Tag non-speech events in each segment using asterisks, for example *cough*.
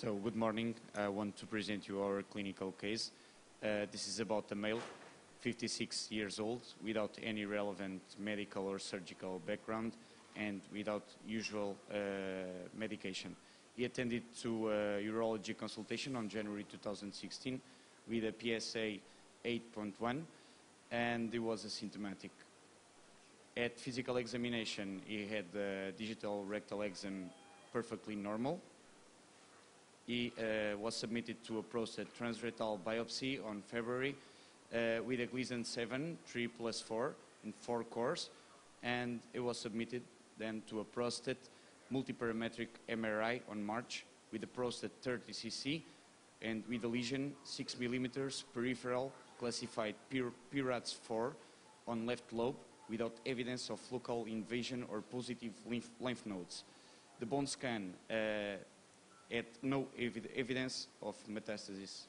So, good morning. I want to present you our clinical case. Uh, this is about a male, 56 years old, without any relevant medical or surgical background and without usual uh, medication. He attended to a urology consultation on January 2016 with a PSA 8.1 and he was asymptomatic. At physical examination, he had the digital rectal exam perfectly normal. He uh, was submitted to a prostate transrectal biopsy on February uh, with a Gleason 7, 3 plus 4 in 4 cores, and it was submitted then to a prostate multiparametric MRI on March with a prostate 30 cc and with a lesion 6 millimeters peripheral classified PI-RADS 4 on left lobe without evidence of local invasion or positive lymph, lymph nodes. The bone scan uh, had no ev evidence of metastasis.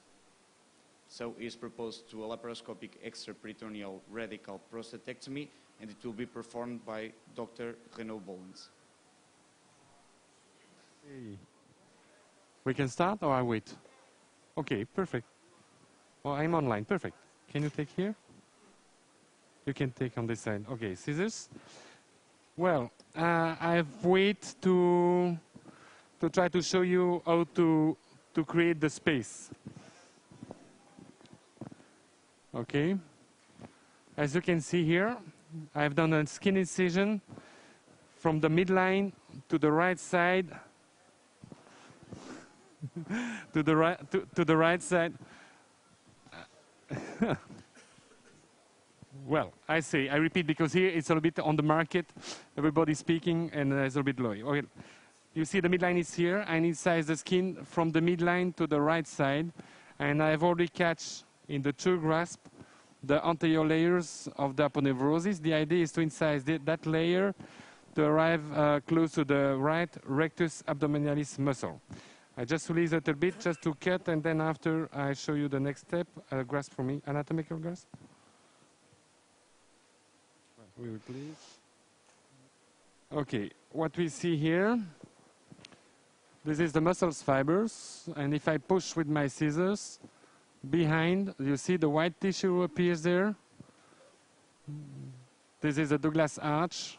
So it is proposed to a laparoscopic extraperitoneal radical prostatectomy and it will be performed by Dr. Renaud Bollens. We can start or I wait? Okay, perfect. Oh, I'm online, perfect. Can you take here? You can take on this side. Okay, scissors. Well, uh, I've wait to to try to show you how to to create the space. Okay. As you can see here, I've done a skin incision from the midline to the right side *laughs* to the right to, to the right side *laughs* well, I say, I repeat because here it's a little bit on the market. Everybody's speaking and it's a little bit low. Okay. You see the midline is here. and incise the skin from the midline to the right side. And I've already catch in the two grasp the anterior layers of the aponeurosis. The idea is to incise that layer to arrive uh, close to the right rectus abdominalis muscle. I just release a little bit just to cut, and then after I show you the next step, a grasp for me, anatomical grasp. Will you please. Okay, what we see here, this is the muscles fibers, and if I push with my scissors, behind, you see the white tissue appears there. This is the Douglas arch,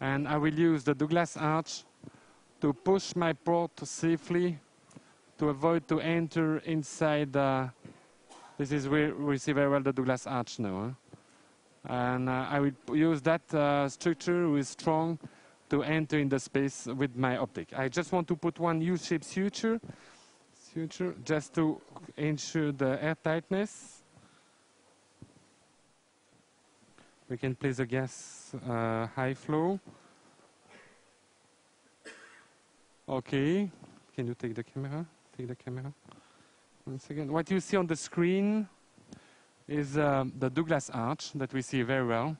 and I will use the Douglas arch to push my port safely to avoid to enter inside uh, this is where we see very well the Douglas arch now huh? and uh, I will use that uh, structure with strong to enter in the space with my optic. I just want to put one U-shaped suture suture just to ensure the air tightness. We can place a gas uh, high flow. Okay, can you take the camera? Take the camera. Once again, what you see on the screen is um, the Douglas arch that we see very well.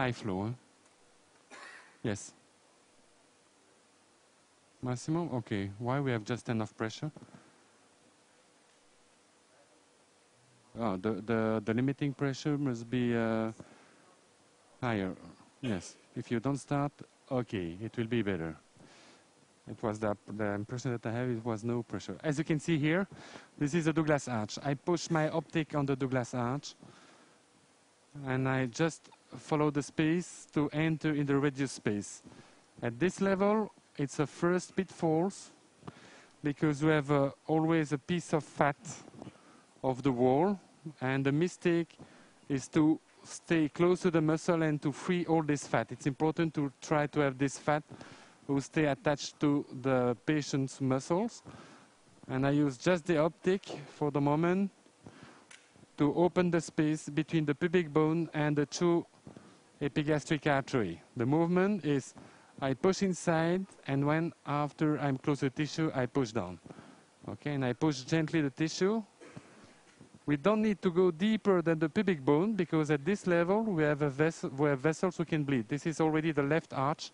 High flow. Yes. Maximum? Okay. Why we have just enough pressure? Oh, the, the, the limiting pressure must be uh, higher. Yes. If you don't start, okay, it will be better. It was the, the impression that I have, it was no pressure. As you can see here, this is a Douglas arch. I push my optic on the Douglas arch, and I just follow the space to enter in the Retzius space. At this level, it's a first pitfalls, because we have uh, always a piece of fat of the wall, and the mistake is to stay close to the muscle and to free all this fat. It's important to try to have this fat who stay attached to the patient's muscles. And I use just the optic for the moment to open the space between the pubic bone and the two epigastric artery. The movement is I push inside, and when after I'm close to the tissue, I push down. Okay, and I push gently the tissue. We don't need to go deeper than the pubic bone because at this level we have a vessel, we have vessels who can bleed. This is already the left arch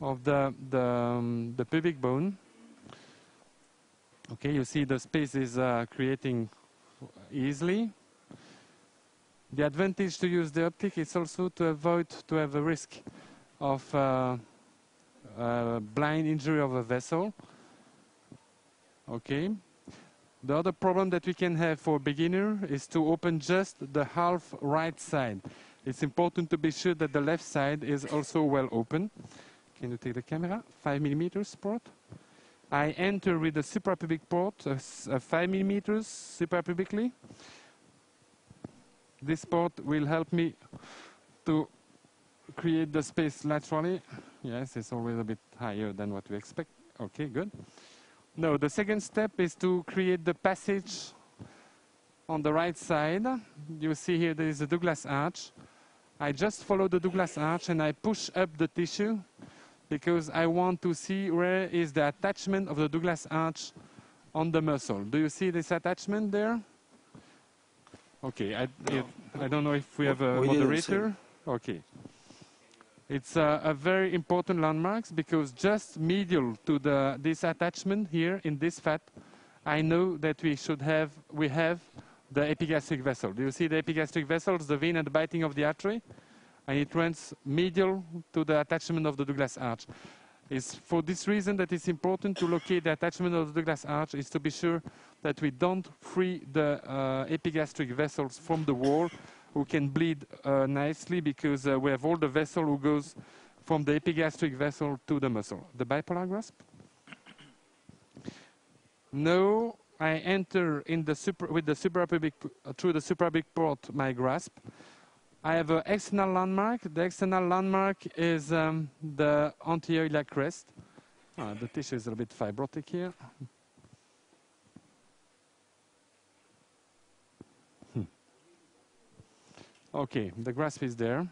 of the, the, um, the pubic bone. Okay, you see the space is uh, creating easily. The advantage to use the optic is also to avoid to have a risk of uh, uh, blind injury of a vessel. Okay. The other problem that we can have for beginner is to open just the half right side. It's important to be sure that the left side is also well open. Can you take the camera? Five millimeters port. I enter with the suprapubic port, uh, s- uh, five millimeters suprapubically. This port will help me to create the space laterally. Yes, it's always a bit higher than what we expect. Okay, good. Now, the second step is to create the passage on the right side. You see here there is a Douglas arch. I just follow the Douglas arch and I push up the tissue because I want to see where is the attachment of the Douglas arch on the muscle. Do you see this attachment there? Okay, I, I don't know if we have a We moderator. Okay. It's a, a very important landmark because just medial to the this attachment here in this fat, I know that we should have we have the epigastric vessel. Do you see the epigastric vessels, the vein and the biting of the artery? And it runs medial to the attachment of the Douglas arch. It's for this reason that it's important to locate the attachment of the glass arch is to be sure that we don't free the uh, epigastric vessels from the wall who can bleed uh, nicely because uh, we have all the vessel who goes from the epigastric vessel to the muscle. The bipolar grasp? No, I enter in the super, with the suprapubic, through the suprapubic port my grasp. I have an external landmark. The external landmark is um, the anterior iliac crest. Ah, the tissue is a little bit fibrotic here. Hmm. Okay, the grasp is there.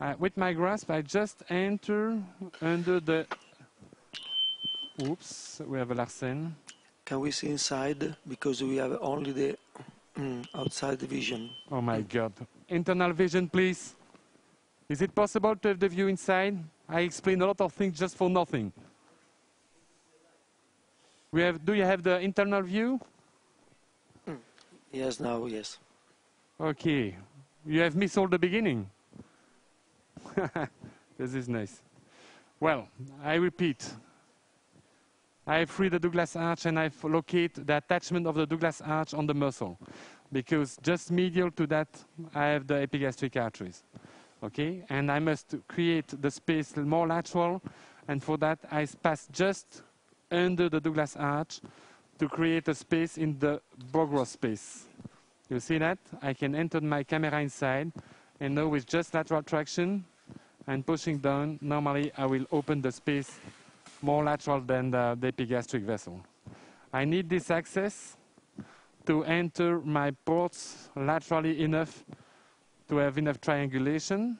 Uh, with my grasp, I just enter under the. Oops, we have a Larsen. Can we see inside? Because we have only the mm, outside vision. Oh my God. Internal vision, please. Is it possible to have the view inside? I explained a lot of things just for nothing. We have, do you have the internal view? Mm. Yes, now, yes. Okay. You have missed all the beginning. *laughs* this is nice. Well, I repeat. I free the Douglas arch and I locate the attachment of the Douglas arch on the muscle. Because just medial to that, I have the epigastric arteries. Okay? And I must create the space more lateral. And for that I pass just under the Douglas arch to create a space in the Bogros space. You see that? I can enter my camera inside, and now with just lateral traction and pushing down, normally I will open the space more lateral than the, the epigastric vessel. I need this access to enter my ports laterally enough to have enough triangulation.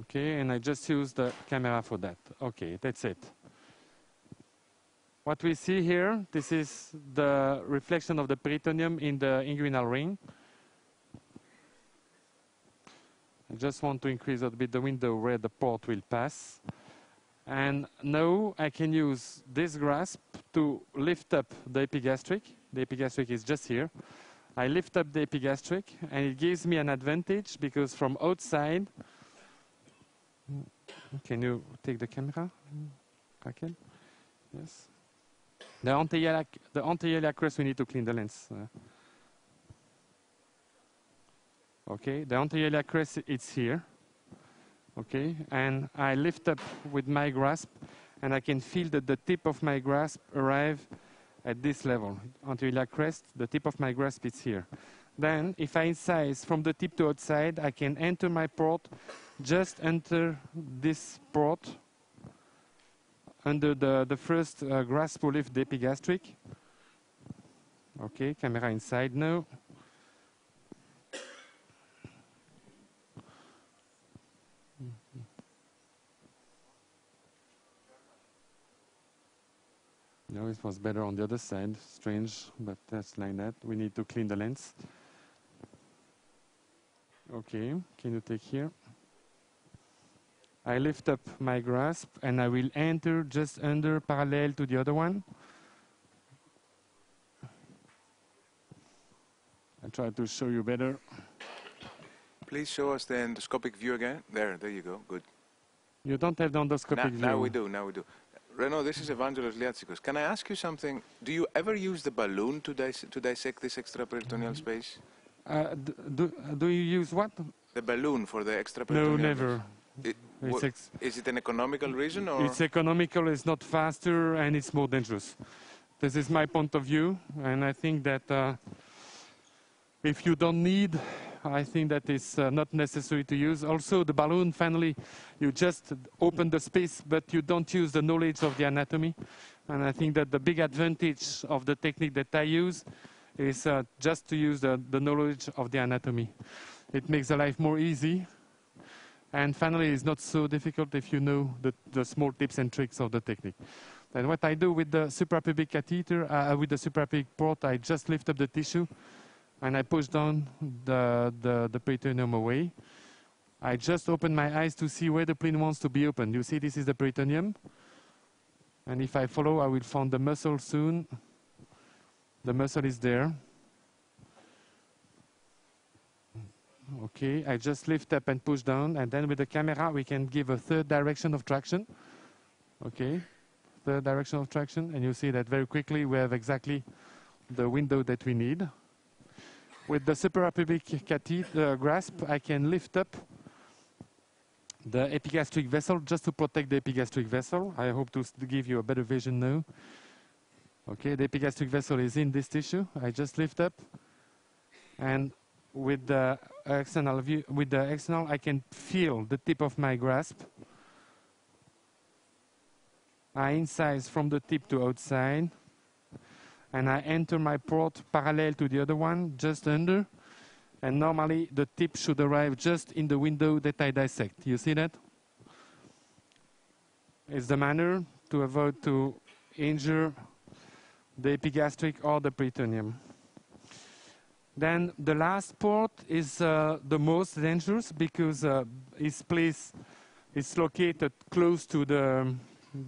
Okay, and I just use the camera for that. Okay, that's it. What we see here, this is the reflection of the peritoneum in the inguinal ring. I just want to increase a bit the window where the port will pass. And now I can use this grasp to lift up the epigastric. The epigastric is just here. I lift up the epigastric and it gives me an advantage because from outside, can you take the camera, Raquel? Yes. The anterior, the anterior we need to clean the lens. uh. Okay, the anterior crest, it's here. Okay, and I lift up with my grasp, and I can feel that the tip of my grasp arrive at this level. Anterior crest, the tip of my grasp is here. Then, if I incise from the tip to outside, I can enter my port, just enter this port, under the, the first uh, grasp the epigastric. Okay, camera inside now. No, it was better on the other side. Strange, but that's like that. We need to clean the lens. Okay, can you take here? I lift up my grasp and I will enter just under parallel to the other one. I try to show you better. Please show us the endoscopic view again. There, there you go. Good. You don't have the endoscopic view. now we do, now we do. Renaud, this is Evangelos Liatsikos. Can I ask you something? Do you ever use the balloon to, dis- to dissect this extraperitoneal space? Uh, do, do you use what? The balloon for the extra peritoneal No, never. It, It's, ex- is it an economical reason or? it's economical, it's not faster, and it's more dangerous. This is my point of view, and I think that uh, if you don't need, I think that it's uh, not necessary to use. Also, the balloon, finally, you just open the space, but you don't use the knowledge of the anatomy. And I think that the big advantage of the technique that I use is uh, just to use the, the knowledge of the anatomy. It makes the life more easy. And finally, it's not so difficult if you know the, the small tips and tricks of the technique. And what I do with the suprapubic catheter, uh, with the suprapubic port, I just lift up the tissue and I push down the, the, the peritoneum away. I just open my eyes to see where the plane wants to be opened. You see, this is the peritoneum. And if I follow, I will find the muscle soon. The muscle is there. Okay, I just lift up and push down, and then with the camera, we can give a third direction of traction. Okay, third direction of traction, and you see that very quickly we have exactly the window that we need. With the suprapubic catheter uh, grasp, I can lift up the epigastric vessel just to protect the epigastric vessel. I hope to give you a better vision now. Okay, the epigastric vessel is in this tissue. I just lift up, and with the external view, with the external, I can feel the tip of my grasp. I incise from the tip to outside, and I enter my port parallel to the other one, just under. And normally the tip should arrive just in the window that I dissect. You see that? It's the manner to avoid to injure the epigastric or the peritoneum. Then the last port is uh, the most dangerous because uh, its place is located close to the,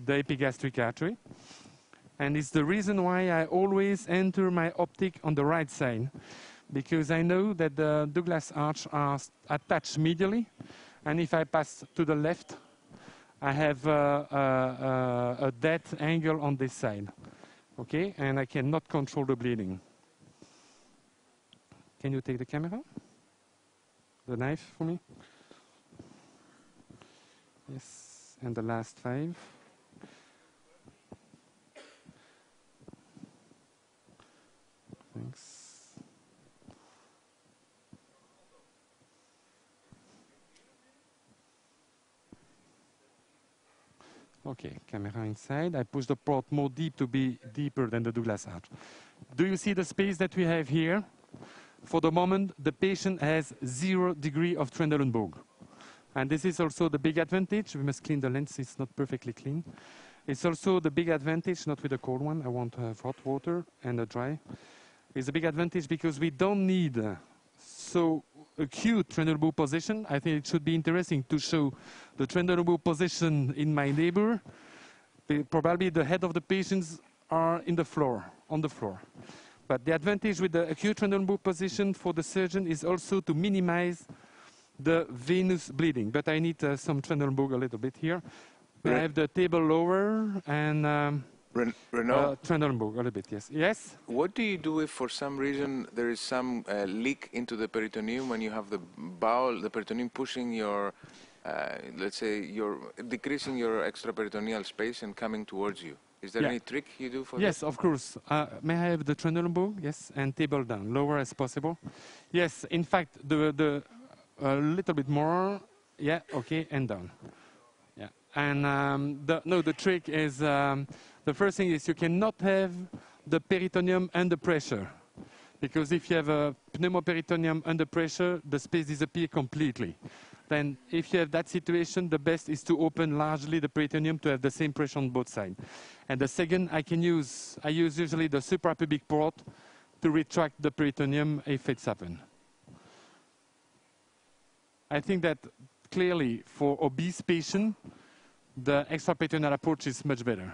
the epigastric artery. And it's the reason why I always enter my optic on the right side because I know that the Douglas arch are attached medially. And if I pass to the left, I have uh, uh, uh, a dead angle on this side. Okay, and I cannot control the bleeding. Can you take the camera? The knife for me? Yes, and the last five. Thanks. Okay, camera inside. I push the port more deep to be deeper than the Douglas arch. Do you see the space that we have here? For the moment, the patient has zero degree of Trendelenburg. And this is also the big advantage. We must clean the lens, it's not perfectly clean. It's also the big advantage, not with a cold one, I want to have hot water and a dry. It's a big advantage because we don't need so acute Trendelenburg position. I think it should be interesting to show the Trendelenburg position in my neighbor. Probably the head of the patients are in the floor, on the floor. But the advantage with the acute Trendelenburg position for the surgeon is also to minimize the venous bleeding. But I need uh, some Trendelenburg a little bit here. I have the table lower and um, Ren- Renaud, uh, Trendelenburg a little bit, yes. Yes? what do you do if for some reason there is some uh, leak into the peritoneum when you have the bowel, the peritoneum pushing your, uh, let's say, your decreasing your extraperitoneal space and coming towards you? Is there Yeah. any trick you do for that? Yes, of course. Uh, may I have the Trendelenburg? Yes, and table down, lower as possible. Yes, in fact, the the a little bit more. Yeah, okay, and down. Yeah, and um, the no, the trick is um, the first thing is you cannot have the peritoneum under pressure, because if you have a pneumoperitoneum under pressure, the space disappears completely. Then, if you have that situation, the best is to open largely the peritoneum to have the same pressure on both sides. And the second, I can use, I use usually the suprapubic port to retract the peritoneum if it's happened. I think that clearly for obese patient, the extraperitoneal approach is much better.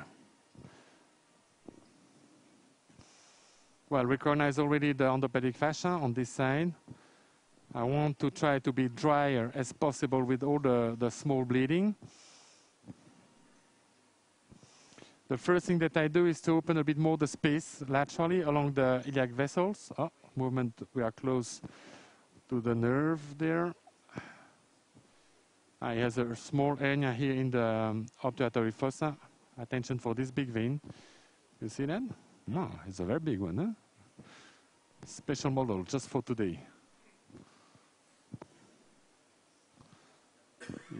Well, recognize already the endopelvic fascia on this side. I want to try to be drier as possible with all the, the small bleeding. The first thing that I do is to open a bit more the space laterally along the iliac vessels. Oh, movement, we are close to the nerve there. I have a small hernia here in the um, obturatory fossa. Attention for this big vein. You see that? No, it's a very big one, huh? Special model just for today.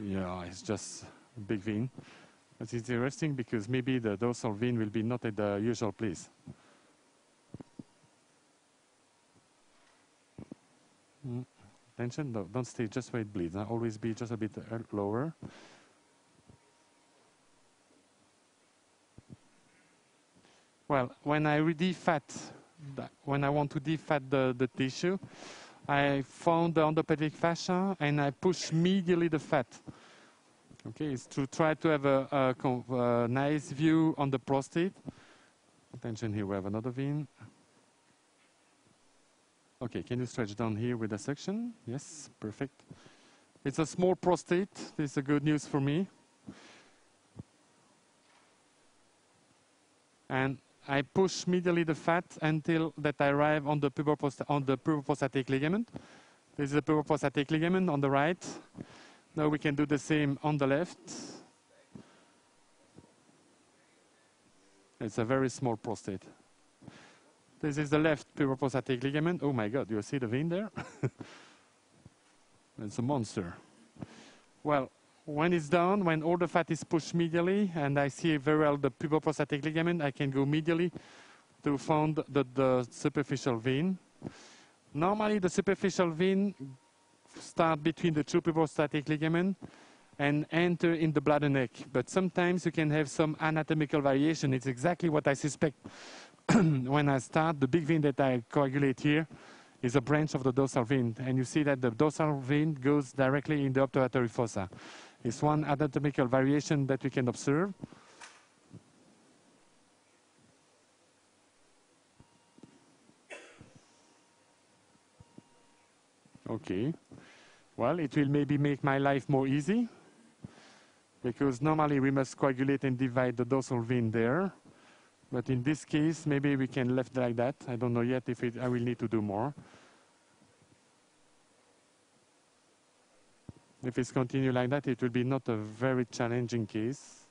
Yeah, it's just a big vein. But it's interesting because maybe the dorsal vein will be not at the usual place. Attention, no, don't stay just where it bleeds. Huh? Always be just a bit uh, lower. Well, when I defat, when I want to defat the, the tissue, I found the endopelvic fascia and I push medially the fat. Okay, it's to try to have a, a, a nice view on the prostate. Attention here, we have another vein. Okay, can you stretch down here with the section? Yes, perfect. It's a small prostate. This is a good news for me. And I push medially the fat until that I arrive on the on ligament. This is the puboprostatic ligament on the right. Now we can do the same on the left. It's a very small prostate. This is the left puboprostatic ligament. Oh my God, you see the vein there? *laughs* it's a monster. Well, when it's done, when all the fat is pushed medially, and I see very well the puboprostatic ligament, I can go medially to find the, the superficial vein. Normally, the superficial vein start between the two puboprostatic ligament and enter in the bladder neck. But sometimes you can have some anatomical variation. It's exactly what I suspect *clears throat* when I start. The big vein that I coagulate here is a branch of the dorsal vein. And you see that the dorsal vein goes directly in the obturatory fossa. It's one anatomical variation that we can observe. Okay. Well, it will maybe make my life more easy because normally we must coagulate and divide the dorsal vein there. But in this case, maybe we can left like that. I don't know yet if it, I will need to do more. If it's continue like that, it will be not a very challenging case.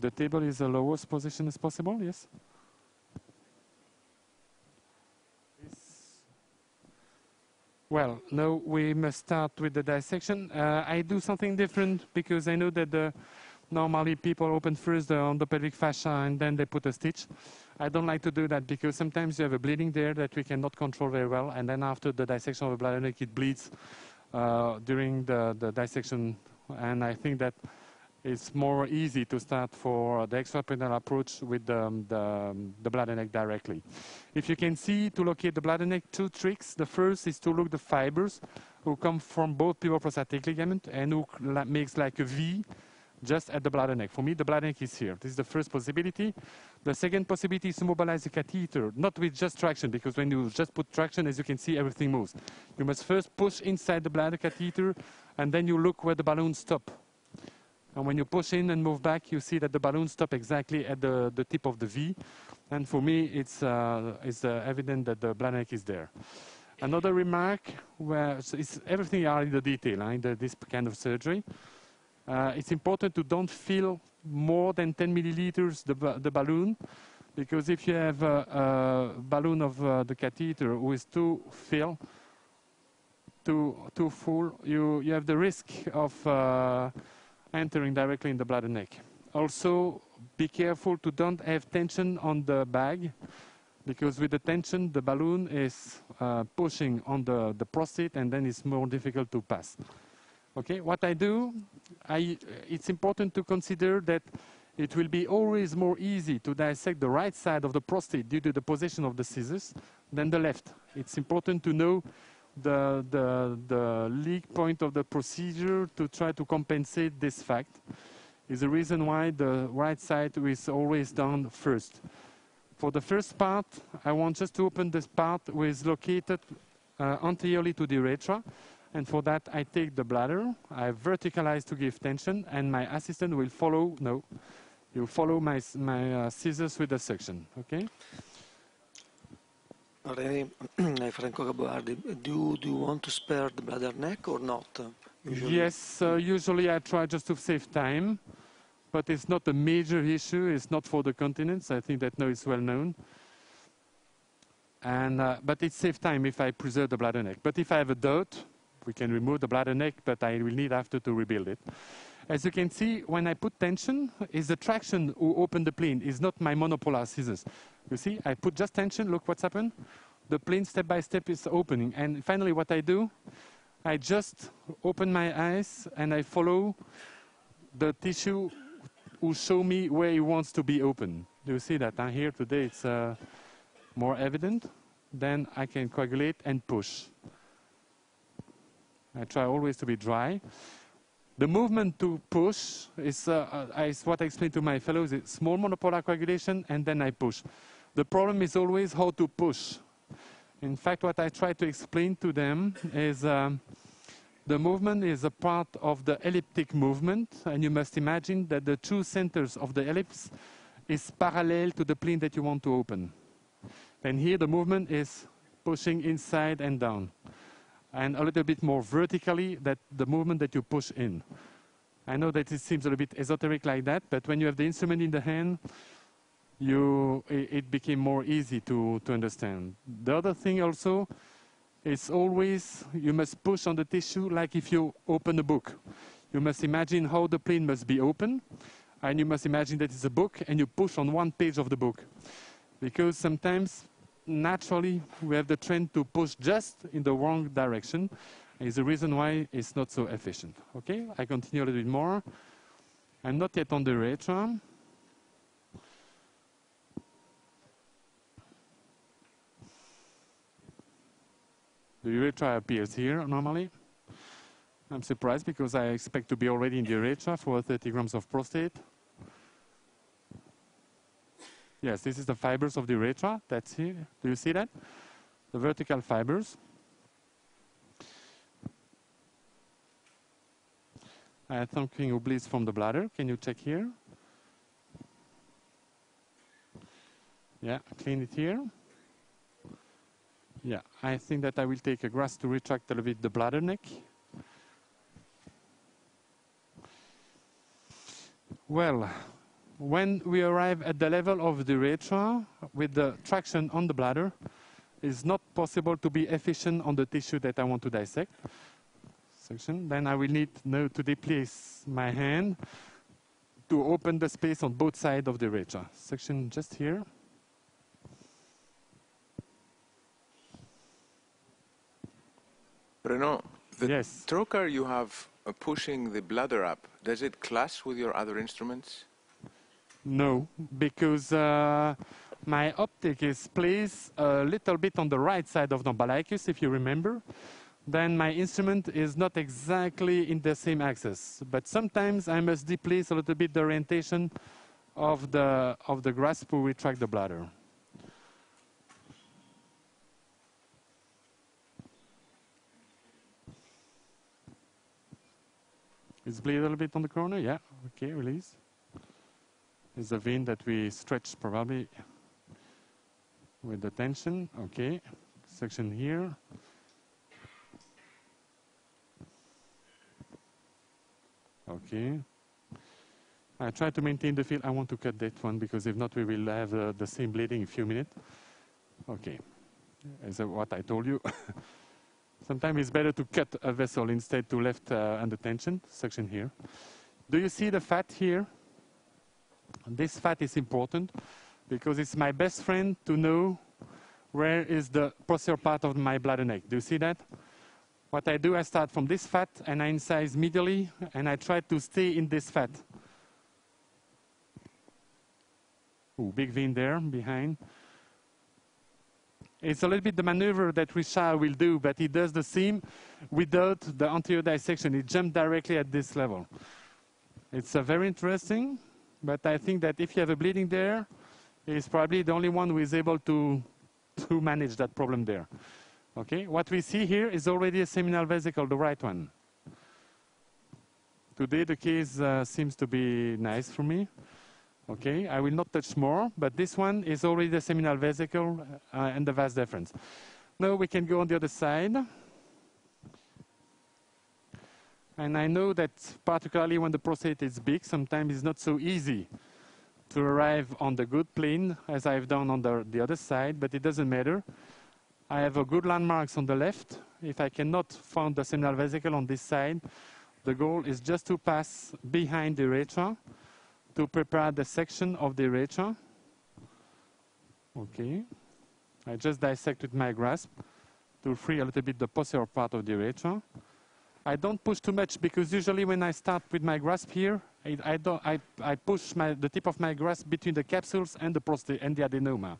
The table is the lowest position as possible, yes? Well, now we must start with the dissection. Uh, I do something different because I know that the, normally people open first the, endopelvic fascia and then they put a stitch. I don't like to do that because sometimes you have a bleeding there that we cannot control very well and then after the dissection of the bladder neck it bleeds Uh, during the, the dissection and I think that it's more easy to start for the extraperitoneal approach with um, the, um, the, the bladder neck directly. If you can see to locate the bladder neck, two tricks. The first is to look the fibers who come from both puboprostatic ligament and who makes like a V just at the bladder neck. For me, the bladder neck is here. This is the first possibility. The second possibility is to mobilize the catheter, not with just traction, because when you just put traction, as you can see, everything moves. You must first push inside the bladder catheter, and then you look where the balloon stops. And when you push in and move back, you see that the balloon stops exactly at the, the tip of the V. And for me, it's, uh, it's uh, evident that the bladder is there. Another remark, where it's everything are in the detail in this kind of surgery. Uh, it's important to don't fill more than 10 milliliters the, the balloon, because if you have a, a balloon of uh, the catheter with too filled, too, too full, you, you have the risk of uh, entering directly in the bladder neck. Also, be careful to don't have tension on the bag because with the tension, the balloon is uh, pushing on the, the prostate and then it's more difficult to pass. Okay, what I do, I, it's important to consider that it will be always more easy to dissect the right side of the prostate due to the position of the scissors than the left. It's important to know the, the, the leak point of the procedure to try to compensate this fact is the reason why the right side is always done first. For the first part, I want just to open this part which is located uh, anteriorly to the urethra. And for that, I take the bladder, I verticalize to give tension, and my assistant will follow, no, you follow my, my uh, scissors with the suction, okay? René, *clears throat* eh, Franco Gaboardi, do you, do you want to spare the bladder neck or not? Usually- Yes, uh, usually I try just to save time, but it's not a major issue. It's not for the continence. I think that now is well known. And, uh, but it saves time if I preserve the bladder neck. But if I have a doubt, we can remove the bladder neck, but I will need after to rebuild it. As you can see, when I put tension, is the traction who open the plane, is not my monopolar scissors. You see, I put just tension, look what's happened. The plane step by step is opening. And finally what I do, I just open my eyes and I follow the tissue who show me where it wants to be open. Do you see that? Uh, here today it's uh, more evident. Then I can coagulate and push. I try always to be dry. The movement to push is, uh, uh, is what I explain to my fellows. It's small monopolar coagulation and then I push. The problem is always how to push. In fact, what I try to explain to them is um, the movement is a part of the elliptic movement, and you must imagine that the two centers of the ellipse is parallel to the plane that you want to open. And here the movement is pushing inside and down, and a little bit more vertically that the movement that you push in. I know that it seems a little bit esoteric like that, but when you have the instrument in the hand, you, it, became more easy to, to understand. The other thing also is always you must push on the tissue like if you open a book. You must imagine how the plane must be open, and you must imagine that it's a book, and you push on one page of the book. Because sometimes, naturally, we have the trend to push just in the wrong direction. Is the reason why it's not so efficient. Okay, I continue a little bit more. I'm not yet on the urethra. The urethra appears here normally. I'm surprised because I expect to be already in the urethra for 30 grams of prostate. Yes, this is the fibers of the urethra. That's here. Do you see that? The vertical fibers. I something who bleeds from the bladder. Can you check here? Yeah, clean it here. Yeah, I think that I will take a grass to retract a little bit the bladder neck. Well, when we arrive at the level of the urethra with the traction on the bladder, it's not possible to be efficient on the tissue that I want to dissect. Section. Then I will need now to deplace my hand to open the space on both sides of the urethra. Section just here. Renaud, the Yes. trocar you have uh, pushing the bladder up, does it clash with your other instruments? No, because uh, my optic is placed a little bit on the right side of the umbilicus, if you remember. Then my instrument is not exactly in the same axis. But sometimes I must deplace a little bit the orientation of the, of the grasp to retract the bladder. It's bleed a little bit on the corner, yeah. Okay, release is a vein that we stretch probably with the tension. Okay, section here. Okay. I try to maintain the feel. I want to cut that one because if not, we will have uh, the same bleeding in a few minutes. Okay, is what I told you? *laughs* Sometimes it's better to cut a vessel instead to left uh, under tension, section here. Do you see the fat here? This fat is important because it's my best friend to know where is the posterior part of my bladder neck. Do you see that? What I do, I start from this fat and I incise medially and I try to stay in this fat. Ooh, big vein there behind. It's a little bit the maneuver that Richard will do, but he does the same without the anterior dissection. He jumps directly at this level. It's uh, very interesting, but I think that if you have a bleeding there, is probably the only one who is able to, to manage that problem there. Okay, what we see here is already a seminal vesicle, the right one. Today the case uh, seems to be nice for me. Okay, I will not touch more, but this one is already the seminal vesicle uh, and the vas deferens. Now we can go on the other side. And I know that particularly when the prostate is big, sometimes it's not so easy to arrive on the good plane as I've done on the, the other side, but it doesn't matter. I have a good landmarks on the left. If I cannot find the seminal vesicle on this side, the goal is just to pass behind the urethra to prepare the section of the urethra. Okay. I just dissect with my grasp to free a little bit the posterior part of the urethra. I don't push too much because usually when I start with my grasp here, I, I, don't, I, I push my, the tip of my grasp between the capsules and the prostate and the adenoma.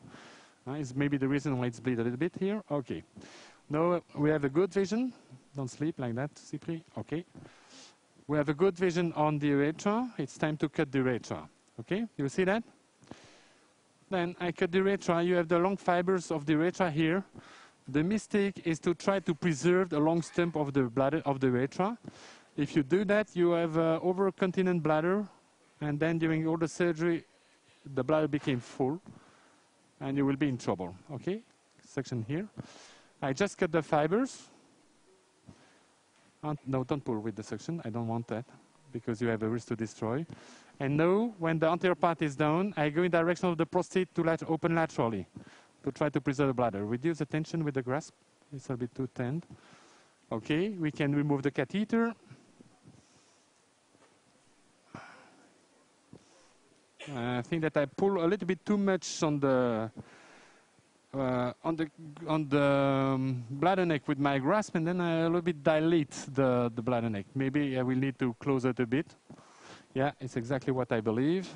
Uh, is maybe the reason why it's bleed a little bit here. Okay. Now we have a good vision. Don't sleep like that, Cipri. Okay. We have a good vision on the urethra. It's time to cut the urethra. Okay, you see that? Then I cut the urethra. You have the long fibers of the urethra here. The mistake is to try to preserve the long stump of the bladder of the urethra. If you do that, you have an over-continent bladder, and then during all the surgery, the bladder became full, and you will be in trouble. Okay, section here. I just cut the fibers. Uh, no, don't pull with the suction. I don't want that because you have a risk to destroy. And now, when the anterior part is down, I go in direction of the prostate to lat open laterally to try to preserve the bladder. Reduce the tension with the grasp. It's a bit too tense. Okay, we can remove the catheter. I think that I pull a little bit too much on the uh, on the on the um, bladder neck with my grasp, and then I a little bit dilate the the bladder neck. Maybe I will need to close it a bit. Yeah, it's exactly what I believe.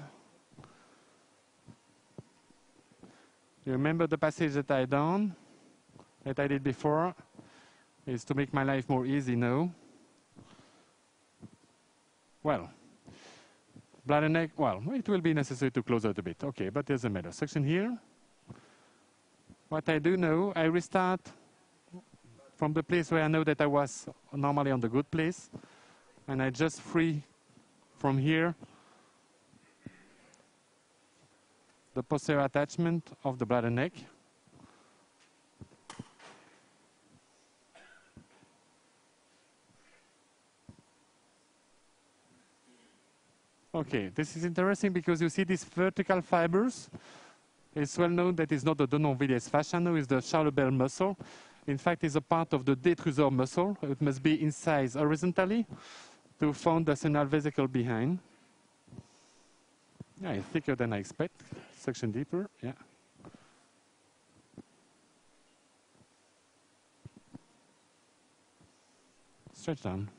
You remember the passage that I done, that I did before, is to make my life more easy now. Well, bladder neck, well, it will be necessary to close out a bit. Okay, but there's a matter. Section here. What I do now, I restart from the place where I know that I was normally on the good place, and I just free from here the posterior attachment of the bladder neck. Okay, this is interesting because you see these vertical fibers. It's well known that it's not the Denonvilliers fascia, it's the Charles muscle. In fact, it's a part of the detrusor muscle. It must be incised horizontally to found the seminal vesicle behind. Yeah, it's thicker than I expect. Section deeper, yeah. Stretch down.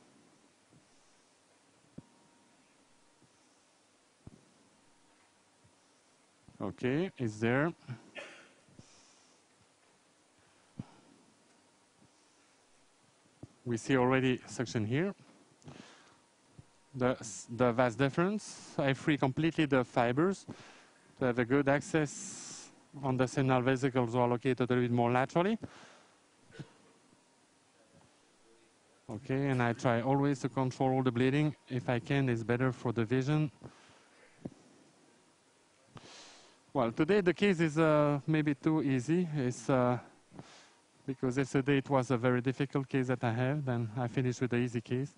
Okay, is there. We see already section here. The, the vas deferens, I free completely the fibers have a good access on the seminal vesicles are located a little bit more laterally. Okay, and I try always to control all the bleeding. If I can, it's better for the vision. Well, today the case is uh, maybe too easy. It's uh, because yesterday it was a very difficult case that I have. Then I finished with the easy case.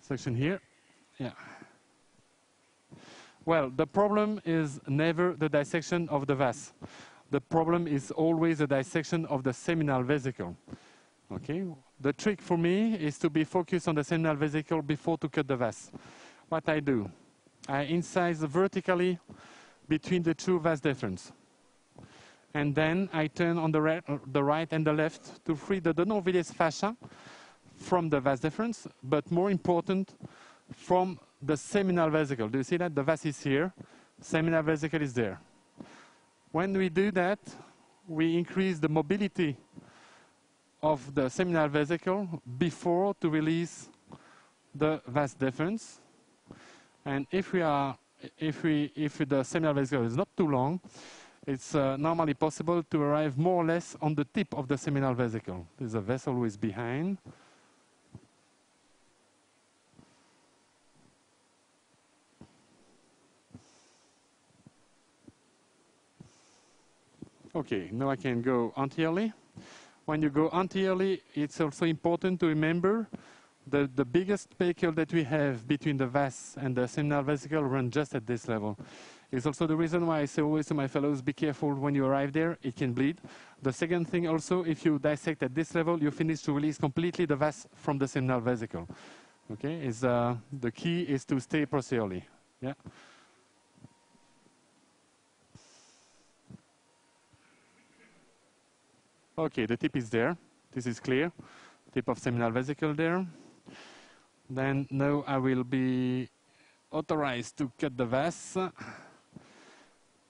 Section here, yeah. Well, the problem is never the dissection of the vas. The problem is always the dissection of the seminal vesicle. Okay. The trick for me is to be focused on the seminal vesicle before to cut the vas. What I do, I incise vertically between the two vas deferens. And then I turn on the, right, the right and the left to free the Denonvilliers fascia from the vas deferens, but more important, from the seminal vesicle. Do you see that? The vas is here, seminal vesicle is there. When we do that, we increase the mobility of the seminal vesicle before to release the vas deferens. And if we are if, we, if the seminal vesicle is not too long, it's uh, normally possible to arrive more or less on the tip of the seminal vesicle. There's a vessel who is behind. Okay, now I can go anteriorly. When you go anteriorly, it's also important to remember that the biggest pedicle that we have between the vas and the seminal vesicle run just at this level. It's also the reason why I say always to my fellows, be careful when you arrive there, it can bleed. The second thing also, if you dissect at this level, you finish to release completely the vas from the seminal vesicle. Okay, is uh, the key is to stay posteriorly. Yeah. Okay, the tip is there. This is clear. Tip of seminal vesicle there. Then now I will be authorized to cut the vas.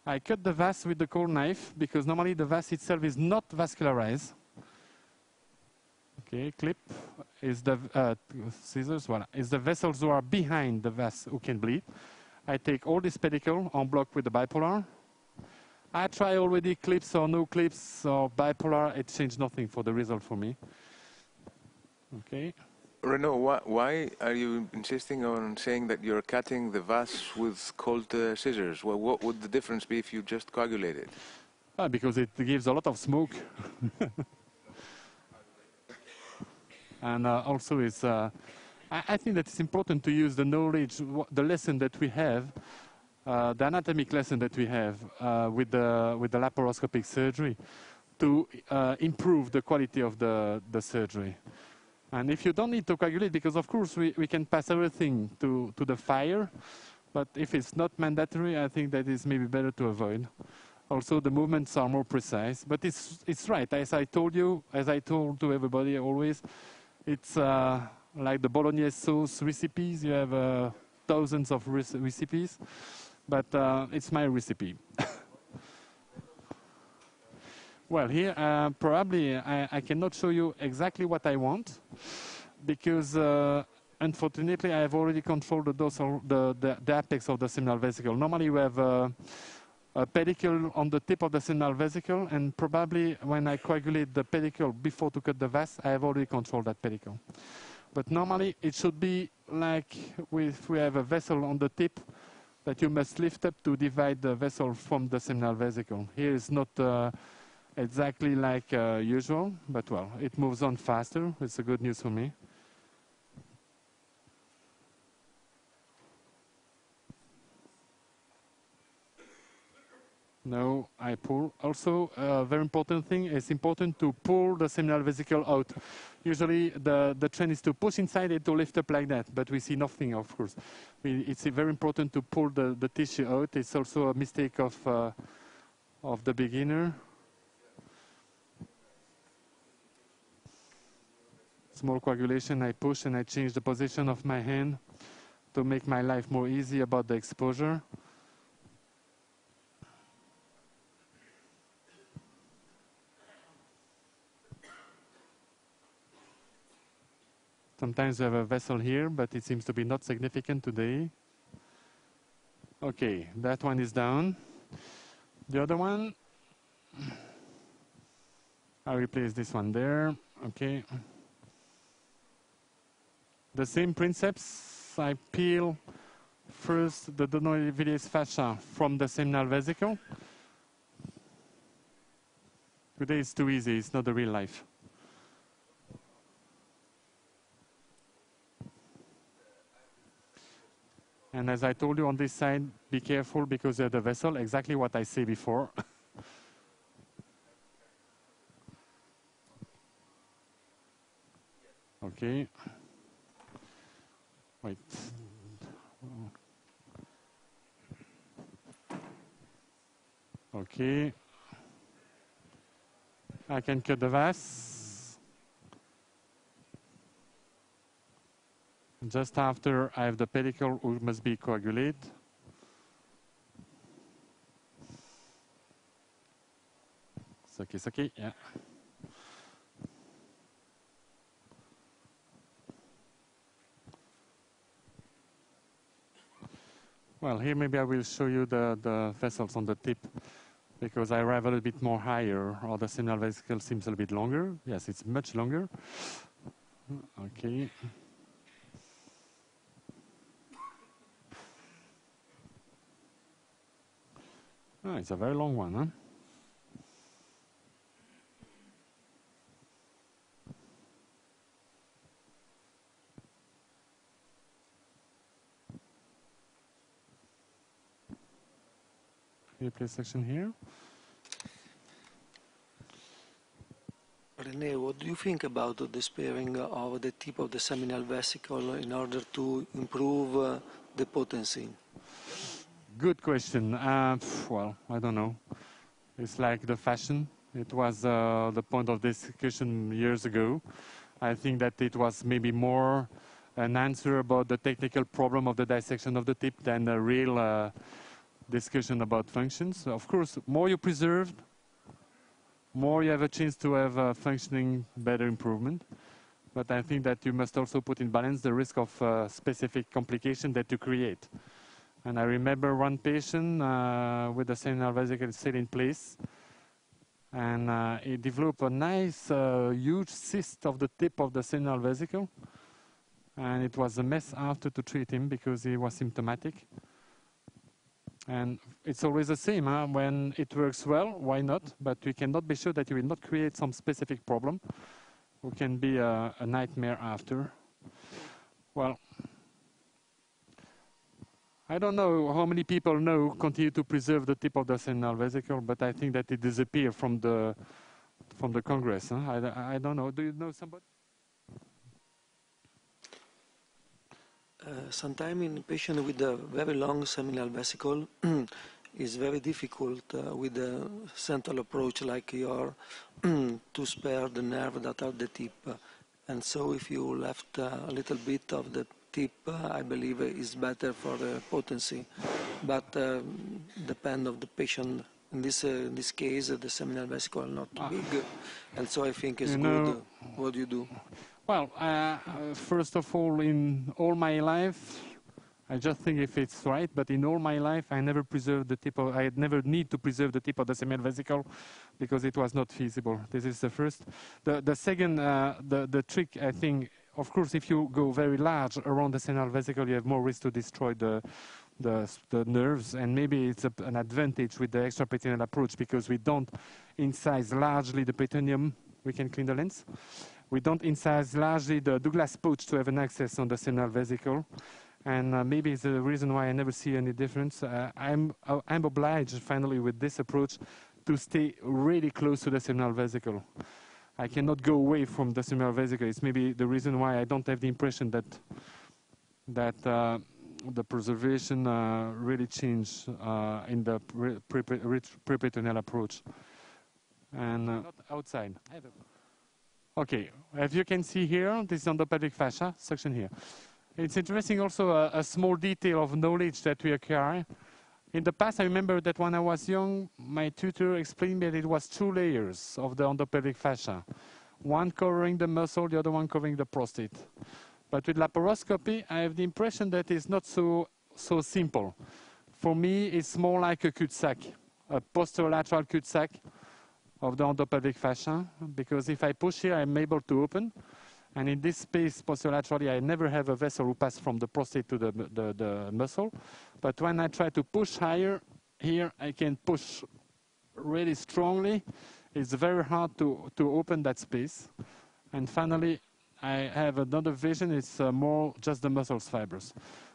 I cut the vas with the cold knife because normally the vas itself is not vascularized. Okay, clip is the uh, scissors. Voilà, is the vessels who are behind the vas who can bleed. I take all this pedicle on block with the bipolar. I try already clips or no clips or bipolar. It changed nothing for the result for me. Okay. Renaud, why, why are you insisting on saying that you're cutting the vas with cold uh, scissors? Well, what would the difference be if you just coagulate it? Ah, because it gives a lot of smoke. *laughs* and uh, also it's, uh, I, I, think that it's important to use the knowledge, the lesson that we have, uh, the anatomic lesson that we have uh, with, the, with the laparoscopic surgery to uh, improve the quality of the, the surgery. And if you don't need to coagulate, because of course we, we can pass everything to, to the fire, but if it's not mandatory, I think that is maybe better to avoid. Also, the movements are more precise, but it's, it's right. As I told you, as I told to everybody always, it's uh, like the bolognese sauce recipes. You have uh, thousands of recipes, but uh, it's my recipe. *laughs* Well, here uh, probably I, I, cannot show you exactly what I want because uh, unfortunately I have already controlled the, dorsal, the, the, the, apex of the seminal vesicle. Normally you have uh, a pedicle on the tip of the seminal vesicle and probably when I coagulate the pedicle before to cut the vas, I have already controlled that pedicle. But normally it should be like if we have a vessel on the tip that you must lift up to divide the vessel from the seminal vesicle. Here is not uh, exactly like uh, usual, but well, it moves on faster. It's a good news for me. Now I pull. Also, a very important thing, it's important to pull the seminal vesicle out. Usually the, the trend is to push inside it to lift up like that, but we see nothing, of course. We, it's very important to pull the, the tissue out. It's also a mistake of, uh, of the beginner. small coagulation, I push and I change the position of my hand to make my life more easy about the exposure. Sometimes we have a vessel here, but it seems to be not significant today. Okay, that one is down. The other one, I replace this one there. Okay. The same principles, I peel first the Denonvilliers fascia from the seminal vesicle. Today it's too easy, it's not the real life. And as I told you on this side, be careful because of the vessel, exactly what I say before. *laughs* okay. Wait. Okay. I can cut the vas. Just after I have the pedicle which must be coagulated. It's okay, yeah. Well, here maybe I will show you the, the vessels on the tip because I arrive a little bit more higher, or the seminal vesicle seems a little bit longer. Yes, it's much longer. Okay. Ah, it's a very long one, huh? Replay section here. Rene, what do you think about the sparing of the tip of the seminal vesicle in order to improve uh, the potency? Good question. Uh, well, I don't know. It's like the fashion. It was uh, the point of discussion years ago. I think that it was maybe more an answer about the technical problem of the dissection of the tip than a real uh, discussion about functions. Of course, more you preserve, more you have a chance to have a functioning better improvement. But I think that you must also put in balance the risk of uh, specific complication that you create. And I remember one patient uh, with the seminal vesicle still in place, and uh, he developed a nice, uh, huge cyst of the tip of the seminal vesicle, and it was a mess after to treat him because he was symptomatic. And it's always the same. Huh? When it works well, why not? But we cannot be sure that you will not create some specific problem, who can be a, a nightmare after. Well, I don't know how many people know continue to preserve the tip of the seminal vesicle, but I think that it disappeared from the from the Congress. Huh? I, I don't know. Do you know somebody? Uh, Sometimes in patient with a very long seminal vesicle, *clears throat* it's very difficult uh, with the central approach like your *clears throat* to spare the nerve that are the tip. And so if you left uh, a little bit of the tip, uh, I believe is better for the potency. But um, depend of the patient. In this, uh, in this case, uh, the seminal vesicle are not too Ah. big. And so I think it's You good know- uh, what you do. Well, uh, uh, first of all, in all my life, I just think if it's right, but in all my life, I never preserved the tip of, I had never need to preserve the tip of the seminal vesicle because it was not feasible. This is the first. The, the second, uh, the, the trick, I think, of course, if you go very large around the seminal vesicle, you have more risk to destroy the, the, the nerves, and maybe it's a, an advantage with the extraperitoneal approach because we don't incise largely the peritoneum. We can clean the lens. We don't incise largely the Douglas pouch to have an access on the seminal vesicle. And uh, maybe it's the reason why I never see any difference. Uh, I'm, uh, I'm obliged finally with this approach to stay really close to the seminal vesicle. I cannot go away from the seminal vesicle. It's maybe the reason why I don't have the impression that that uh, the preservation uh, really changed uh, in the pre- pre- pre- preperitoneal approach. And uh, not outside. Okay, as you can see here, this is endopelvic fascia section here. It's interesting also a, a small detail of knowledge that we acquire. In the past, I remember that when I was young, my tutor explained that it was two layers of the endopelvic fascia, one covering the muscle, the other one covering the prostate. But with laparoscopy, I have the impression that it's not so so simple. For me, it's more like a cul-de-sac, a posterolateral cul-de-sac of the endopelvic fascia, because if I push here, I'm able to open. And in this space, posterolaterally, I never have a vessel who pass from the prostate to the, the, the muscle. But when I try to push higher, here I can push really strongly. It's very hard to, to open that space. And finally, I have another vision, it's uh, more just the muscles fibers.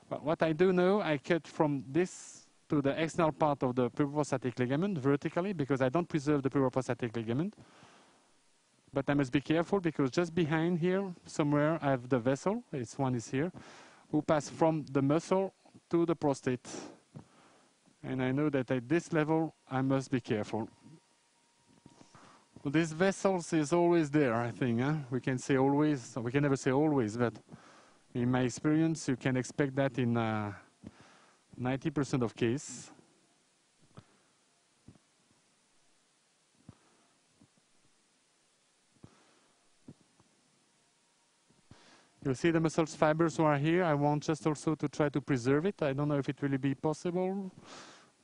But what I do know, I cut from this to the external part of the periprostatic ligament vertically because I don't preserve the periprostatic ligament. But I must be careful because just behind here, somewhere, I have the vessel, this one is here, who pass from the muscle to the prostate. And I know that at this level, I must be careful. Well, these vessels is always there, I think. Huh? We can say always, we can never say always, but in my experience, you can expect that in uh, 90% of case. You see the muscle fibers who are here. I want just also to try to preserve it. I don't know if it will be possible,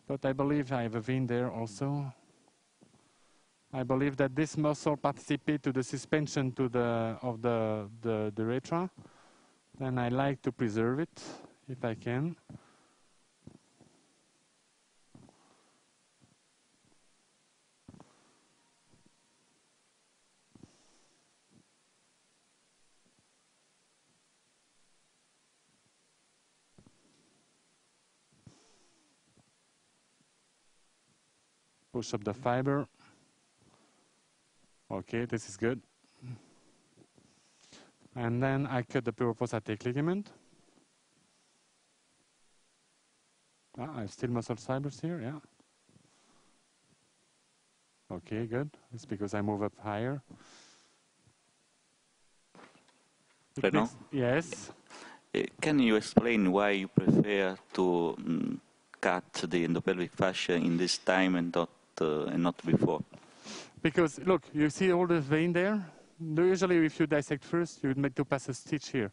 but I believe I have a vein there also. I believe that this muscle participates to the suspension to the, of the, the, the. Then I like to preserve it if I can. Push up the fiber. Okay, this is good. And then I cut the periprostatic ligament. Ah, I have still muscle fibers here, yeah. Okay, good. It's because I move up higher. Makes- Yes. Uh, Can you explain why you prefer to mm, cut the endopelvic fascia in this time and not and not before? Because look, you see all the vein there? Usually if you dissect first, you would make to pass a stitch here.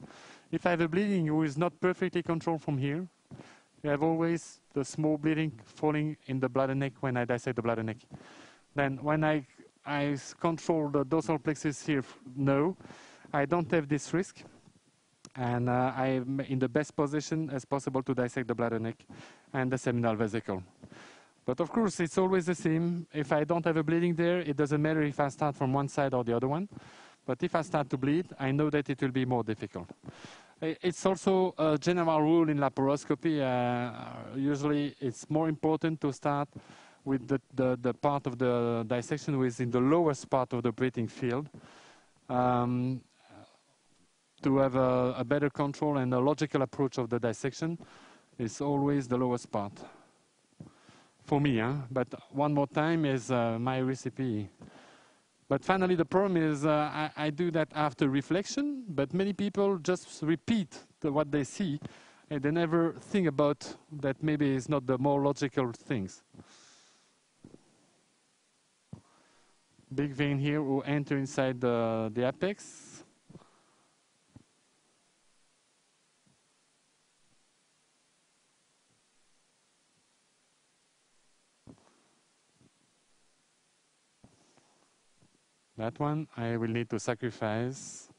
If I have a bleeding who is not perfectly controlled from here, you have always the small bleeding falling in the bladder neck when I dissect the bladder neck. Then when I control the dorsal plexus here, no, I don't have this risk. And uh, I'm in the best position as possible to dissect the bladder neck and the seminal vesicle. But of course, it's always the same. If I don't have a bleeding there, it doesn't matter if I start from one side or the other one. But if I start to bleed, I know that it will be more difficult. It's also a general rule in laparoscopy. Uh, usually, it's more important to start with the, the, the part of the dissection which is in the lowest part of the breathing field um, to have a, a better control and a logical approach of the dissection is always the lowest part for me. Huh? But one more time is uh, my recipe. But finally, the problem is uh, I, I do that after reflection, but many people just repeat the, what they see and they never think about that maybe it's not the more logical things. Big vein here will enter inside the, the apex. That one I will need to sacrifice.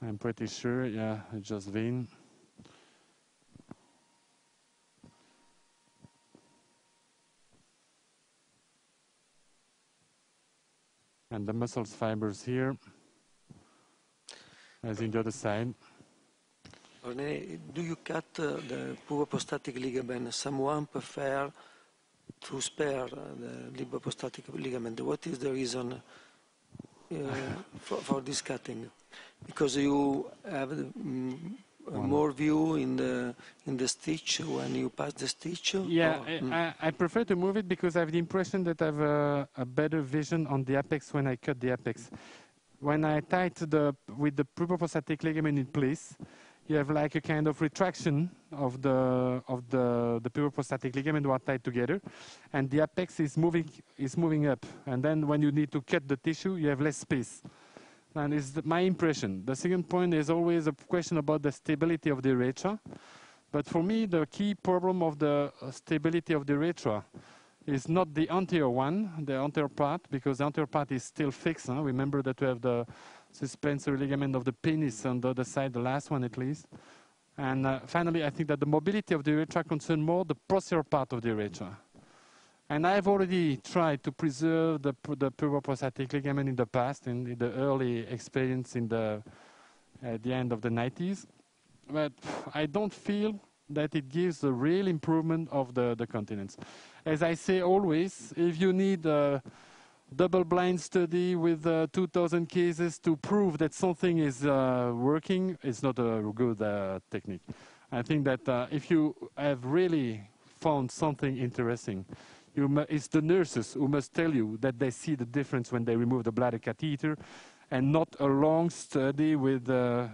I'm pretty sure, yeah, just vein. And the muscles fibers here, as in the other side. René, do you cut uh, the puboprostatic ligament? Someone prefer to spare uh, the puboprostatic ligament. What is the reason for, for this cutting? Because you have mm, uh, more view in the in the stitch when you pass the stitch. Yeah, I, mm. I, I prefer to move it because I have the impression that I have a, a better vision on the apex when I cut the apex. When I tie to the with the puboprostatic ligament in place, you have like a kind of retraction of the of the the puboprostatic ligament are tied together, and the apex is moving is moving up. And then when you need to cut the tissue, you have less space. And it's my impression. The second point is always a question about the stability of the urethra. But for me, the key problem of the uh, stability of the urethra is not the anterior one, the anterior part, because the anterior part is still fixed. Huh? Remember that we have the suspensory ligament of the penis on the other side, the last one at least. And uh, finally, I think that the mobility of the urethra concerns more the posterior part of the urethra. And I've already tried to preserve the, the puboprostatic ligament in the past, in, the early experience in the, at the end of the 90s but I don't feel that it gives a real improvement of the, the continence. As I say always, if you need a double-blind study with uh, 2,000 cases to prove that something is uh, working, is not a good uh, technique. I think that uh, if you have really found something interesting, it's the nurses who must tell you that they see the difference when they remove the bladder catheter and not a long study with uh,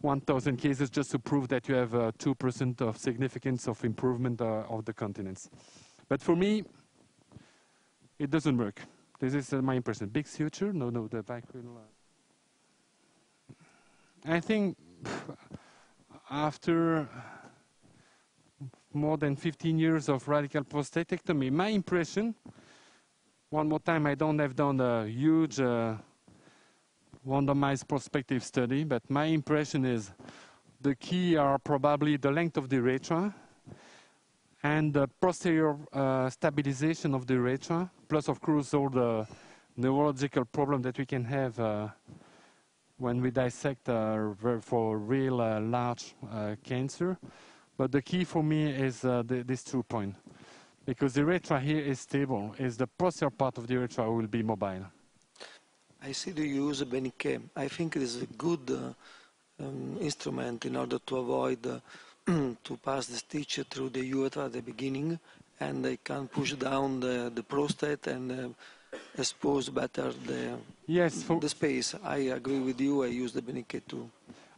1,000 cases just to prove that you have uh, 2% of significance of improvement uh, of the continence. But for me, it doesn't work. This is uh, my impression. Big suture? No, no, the back will. I think after more than 15 years of radical prostatectomy, my impression one more time, I don't have done a huge uh, randomized prospective study, but my impression is the key are probably the length of the urethra and the posterior uh, stabilization of the urethra, plus of course all the neurological problem that we can have uh, when we dissect uh, for real uh, large uh, cancer. But the key for me is uh, the, this two point, because the urethra here is stable, is the posterior part of the urethra will be mobile. I see you use a Béniqué. I think it is a good um, instrument in order to avoid *clears throat* to pass the stitch through the urethra at the beginning, and they can push down the, the prostate and uh, expose better the Yes, for, the space. I agree with you. I use the Béniqué too.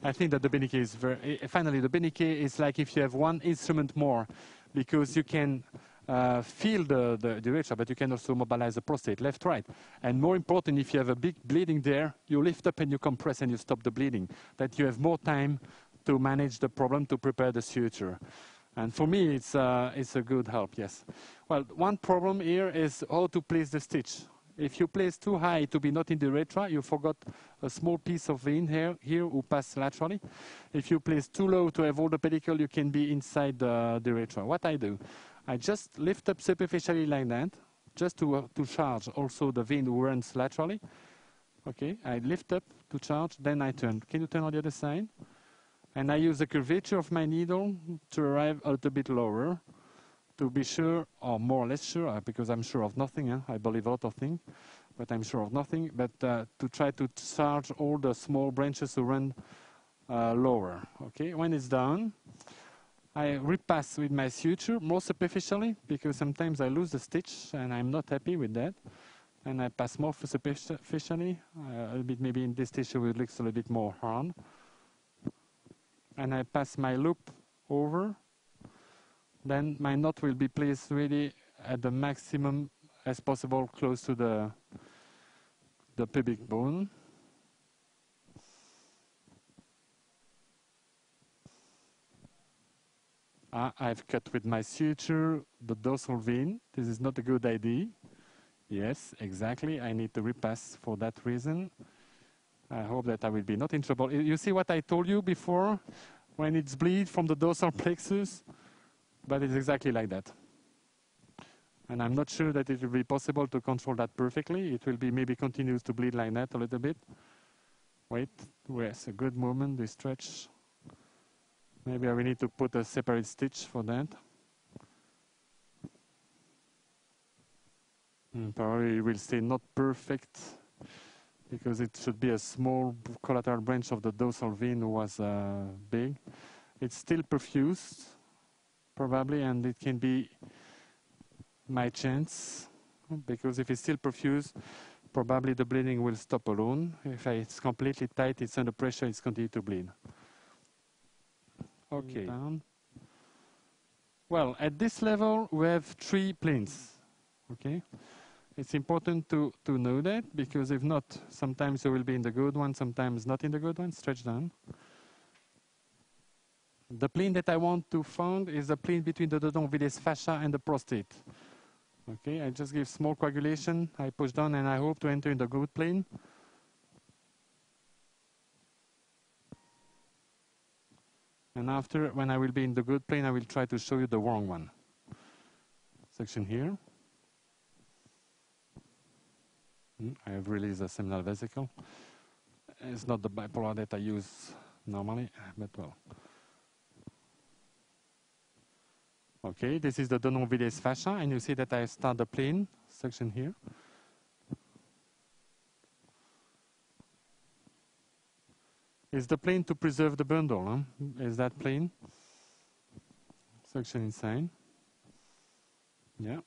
I think that the Béniqué is very, eh, finally the Béniqué is like if you have one instrument more, because you can uh, feel the, the, the urethra, but you can also mobilize the prostate, left, right. And more important, if you have a big bleeding there, you lift up and you compress and you stop the bleeding. That you have more time to manage the problem, to prepare the suture. And for me, it's, uh, it's a good help, yes. Well, one problem here is how to place the stitch. If you place too high to be not in the urethra, you forgot a small piece of vein here, here who pass laterally. If you place too low to have all the pedicle, you can be inside the, the urethra. What I do, I just lift up superficially like that, just to, uh, to charge also the vein who runs laterally. Okay, I lift up to charge, then I turn. Can you turn on the other side? And I use the curvature of my needle to arrive a little bit lower to be sure, or more or less sure, uh, because I'm sure of nothing, eh? I believe a lot of things, but I'm sure of nothing, but uh, to try to charge all the small branches to run uh, lower. Okay, when it's done, I repass with my suture more superficially, because sometimes I lose the stitch and I'm not happy with that. And I pass more superficially, uh, a bit maybe in this tissue it looks a little bit more hard. And I pass my loop over then my knot will be placed really at the maximum as possible close to the, the pubic bone. Uh, I've cut with my suture the dorsal vein. This is not a good idea. Yes, exactly. I need to repass for that reason. I hope that I will be not in trouble. You see what I told you before? When it's bleed from the dorsal plexus, but it's exactly like that. And I'm not sure that it will be possible to control that perfectly. It will be maybe continues to bleed like that a little bit. Wait, yes, a good movement, this stretch. Maybe I will need to put a separate stitch for that. And hmm, probably will stay not perfect because it should be a small collateral branch of the dorsal vein was uh, big. It's still perfused, probably, and it can be my chance, because if it's still perfused, probably the bleeding will stop alone. If it's completely tight, it's under pressure, it's continuing to bleed. Okay. Down. Well, at this level, we have three planes. Okay. It's important to, to know that because if not, sometimes you will be in the good one, sometimes not in the good one. Stretch down. The plane that I want to find is the plane between the Dodon fascia and the prostate. Okay, I just give small coagulation, I push down and I hope to enter in the good plane. And after, when I will be in the good plane, I will try to show you the wrong one. Section here. Hmm, I have released a seminal vesicle. It's not the bipolar that I use normally, but well. Okay, this is the Denonvilliers fascia, and you see that I start the plane section here. Is the plane to preserve the bundle? Huh? Is that plane? Section inside. Yeah.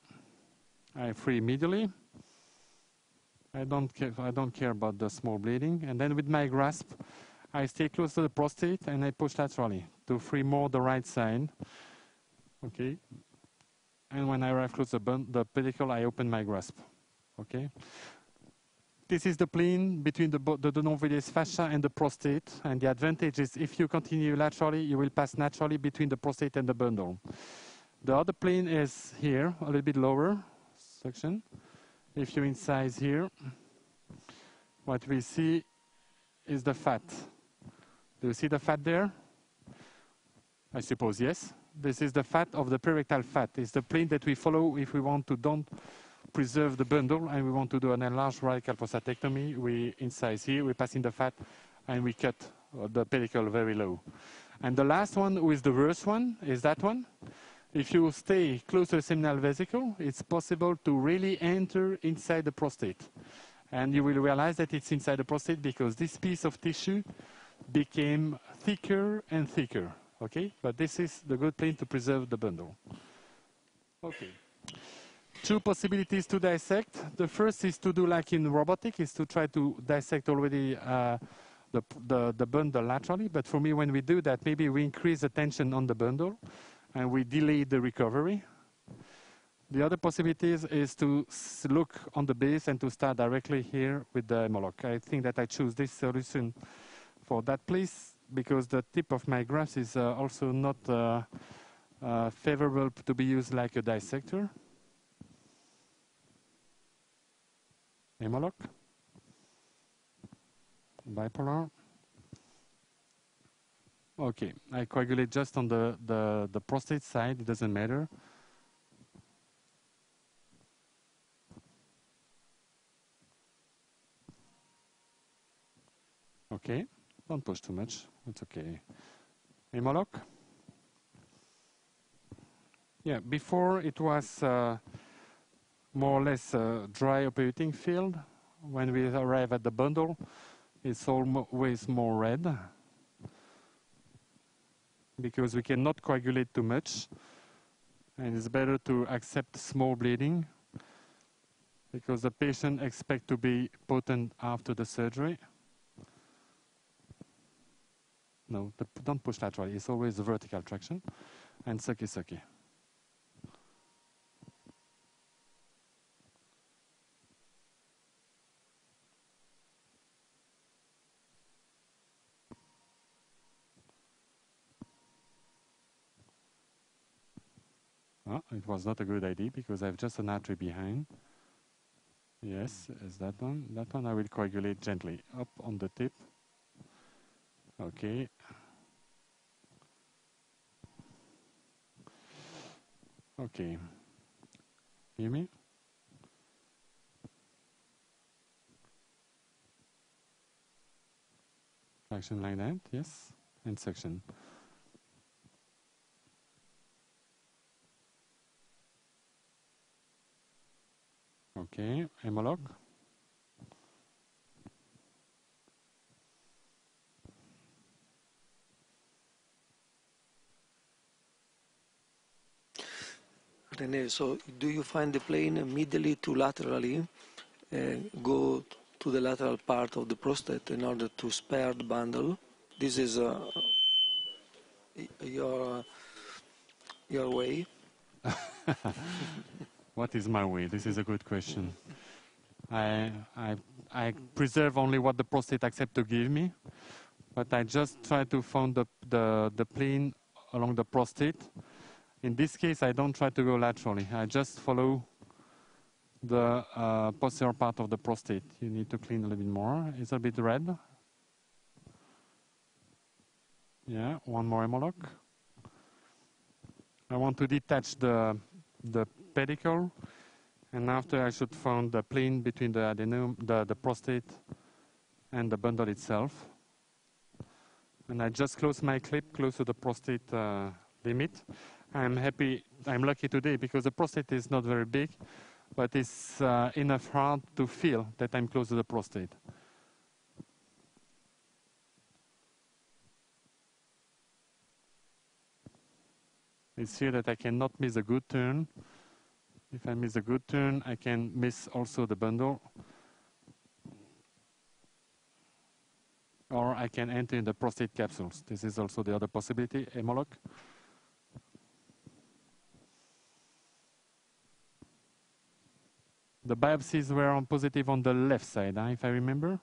I free immediately. I don't care. I don't care about the small bleeding. And then with my grasp, I stay close to the prostate and I push laterally to free more the right side. Okay. And when I arrive close to the, the pedicle, I open my grasp. Okay. This is the plane between the, the Denonvilliers fascia and the prostate. And the advantage is if you continue laterally, you will pass naturally between the prostate and the bundle. The other plane is here, a little bit lower section. If you incise here, what we see is the fat. Do you see the fat there? I suppose yes. This is the fat of the perirectal fat. It's the plane that we follow if we want to don't preserve the bundle and we want to do an enlarged radical prostatectomy. We incise here, we pass in the fat, and we cut uh, the pedicle very low. And the last one, who is the worst one, is that one. If you stay close to the seminal vesicle, it's possible to really enter inside the prostate. And you will realize that it's inside the prostate because this piece of tissue became thicker and thicker. Okay, but this is the good plane to preserve the bundle. Okay. Two possibilities to dissect. The first is to do like in robotic, is to try to dissect already uh, the, the, the bundle laterally. But for me, when we do that, maybe we increase the tension on the bundle and we delay the recovery. The other possibility is, to look on the base and to start directly here with the Hem-o-lok. I think that I choose this solution for that place because the tip of my grafts is uh, also not uh, uh, favorable to be used like a dissector. Hem-o-lok, bipolar. Okay, I coagulate just on the, the, the prostate side, it doesn't matter. Okay, don't push too much, it's okay. Hem-o-lok? Yeah, before it was uh, more or less a dry operating field. When we arrive at the bundle, it's always more red because we cannot coagulate too much and it's better to accept small bleeding because the patient expect to be potent after the surgery. No, the, don't push laterally. It's always vertical traction and sucky sucky. Oh, it was not a good idea because I have just an artery behind. Yes, is that one? That one I will coagulate gently up on the tip. Okay. Okay. Hear me? Action like that, yes, and suction. Okay, Hem-o-lok. René, so do you find the plane medially to laterally uh, go to the lateral part of the prostate in order to spare the bundle? This is uh, your your way. *laughs* What is my way? This is a good question. I, I, I preserve only what the prostate accepts to give me, but I just try to find the, the, the plane along the prostate. In this case, I don't try to go laterally. I just follow the uh, posterior part of the prostate. You need to clean a little bit more. It's a bit red. Yeah, one more Hem-o-lok. I want to detach the, the pedicle, and after I should find the plane between the adenome, the, the prostate and the bundle itself. And I just close my clip close to the prostate uh, limit. I'm happy, I'm lucky today because the prostate is not very big, but it's uh, enough hard to feel that I'm close to the prostate. It's here that I cannot miss a good turn. If I miss a good turn, I can miss also the bundle. Or I can enter in the prostate capsules. This is also the other possibility, Hem-o-lok. The biopsies were on positive on the left side, huh, if I remember.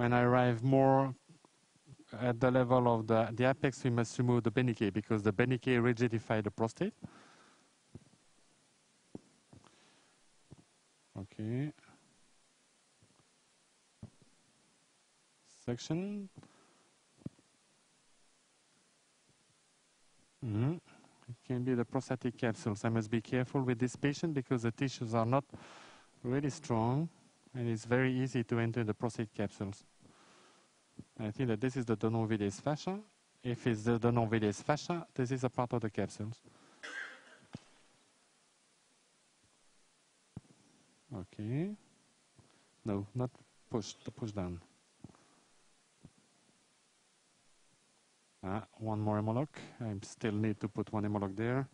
When I arrive more at the level of the, the apex, we must remove the Béniqué because the Béniqué rigidify the prostate. Okay. Section. Mhm. It can be the prostatic capsules. I must be careful with this patient because the tissues are not really strong and it's very easy to enter the prostate capsules. I think that this is the Denonvilliers fascia. If it's the Denonvilliers fascia, this is a part of the capsules. Okay. No, not push, the push down. Ah, one more Hem-o-lok. I still need to put one Hem-o-lok there.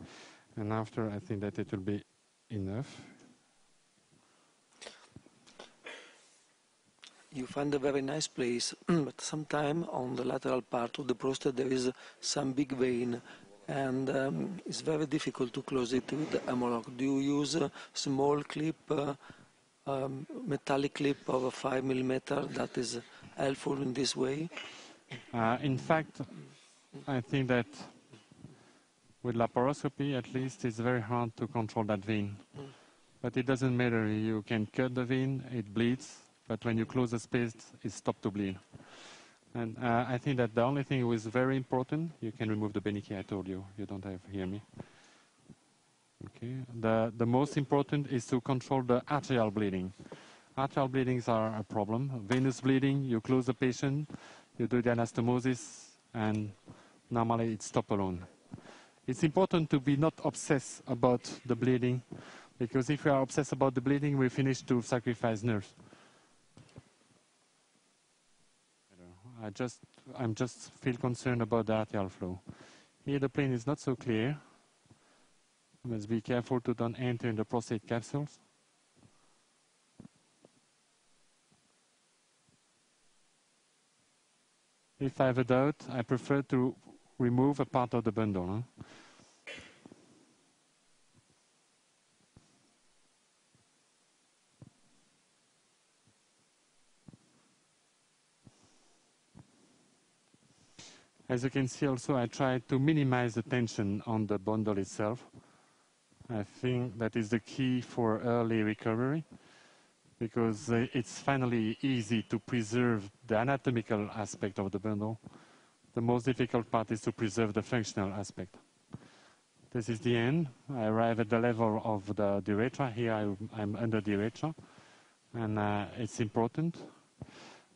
And after, I think that it will be enough. You find a very nice place, *clears throat* but sometime on the lateral part of the prostate there is some big vein and um, it's very difficult to close it with the Hem-o-lok. Do you use a small clip, uh, um, metallic clip of a 5 millimeter that is helpful in this way? Uh, in fact, I think that with laparoscopy, at least, it's very hard to control that vein. But it doesn't matter. You can cut the vein, it bleeds, but when you close the space, it stops to bleed. And uh, I think that the only thing was very important, you can remove the Béniqué, I told you. You don't have hear me. Okay. The, the most important is to control the arterial bleeding. Arterial bleedings are a problem. Venous bleeding, you close the patient, you do the anastomosis, and normally it stops alone. It's important to be not obsessed about the bleeding, because if we are obsessed about the bleeding, we finish to sacrifice nerves. I just, I'm just feel concerned about the arterial flow. Here the plane is not so clear. You must be careful to don't enter in the prostate capsules. If I have a doubt, I prefer to remove a part of the bundle. Huh? As you can see also, I try to minimize the tension on the bundle itself. I think that is the key for early recovery because uh, it's finally easy to preserve the anatomical aspect of the bundle. The most difficult part is to preserve the functional aspect. This is the end. I arrive at the level of the, urethra. Here I, am under the urethra. And uh, it's important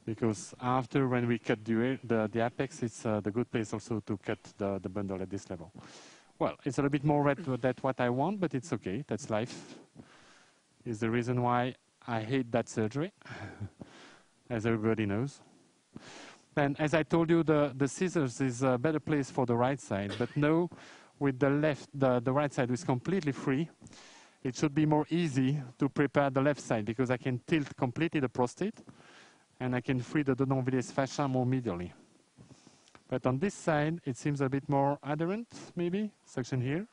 because after when we cut the, the, the apex, it's uh, the good place also to cut the, the bundle at this level. Well, it's a little bit more red than what I want, but it's okay. That's life. Is the reason why I hate that surgery, *laughs* as everybody knows. And as I told you, the, the scissors is a better place for the right side, but no, with the left, the, the right side is completely free. It should be more easy to prepare the left side because I can tilt completely the prostate and I can free the Denonvilliers fascia more medially. But on this side, it seems a bit more adherent, maybe, section here.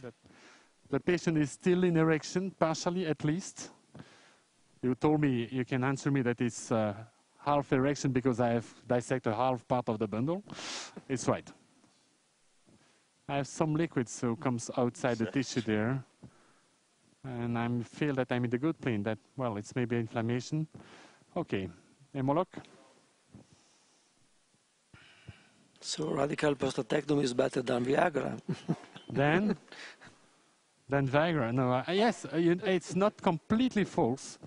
The, the patient is still in erection, partially at least. You told me, you can answer me that it's uh, half erection because I have dissected half part of the bundle. It's right. I have some liquid, so comes outside the tissue there and I feel that I'm in the good plane, that, well, it's maybe inflammation. Okay, Hem-o-lok. So radical prostatectomy is better than Viagra. *laughs* then, then Viagra. No, uh, yes, uh, you, it's not completely false.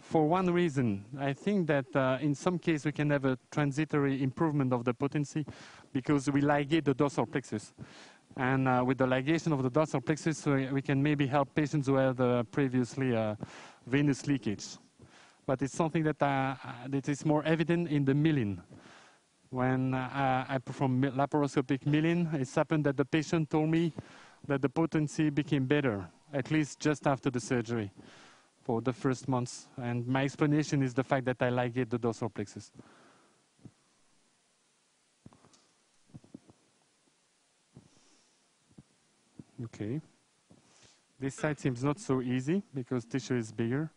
For one reason, I think that uh, in some case we can have a transitory improvement of the potency because we ligate the dorsal plexus. And uh, with the ligation of the dorsal plexus, we, we can maybe help patients who had uh, previously uh, venous leakage. But it's something that, uh, that is more evident in the Millin. When uh, I perform laparoscopic Millin, it's happened that the patient told me that the potency became better, at least just after the surgery for the first months. And my explanation is the fact that I ligate the dorsal plexus. Okay. This side seems not so easy because tissue is bigger.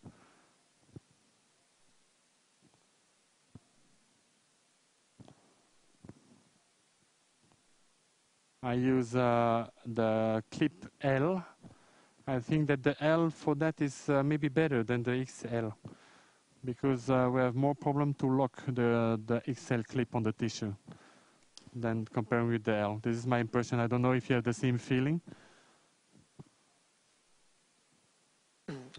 I use uh, the clip L. I think that the L for that is uh, maybe better than the XL because uh, we have more problem to lock the, the XL clip on the tissue than comparing with the L. This is my impression. I don't know if you have the same feeling.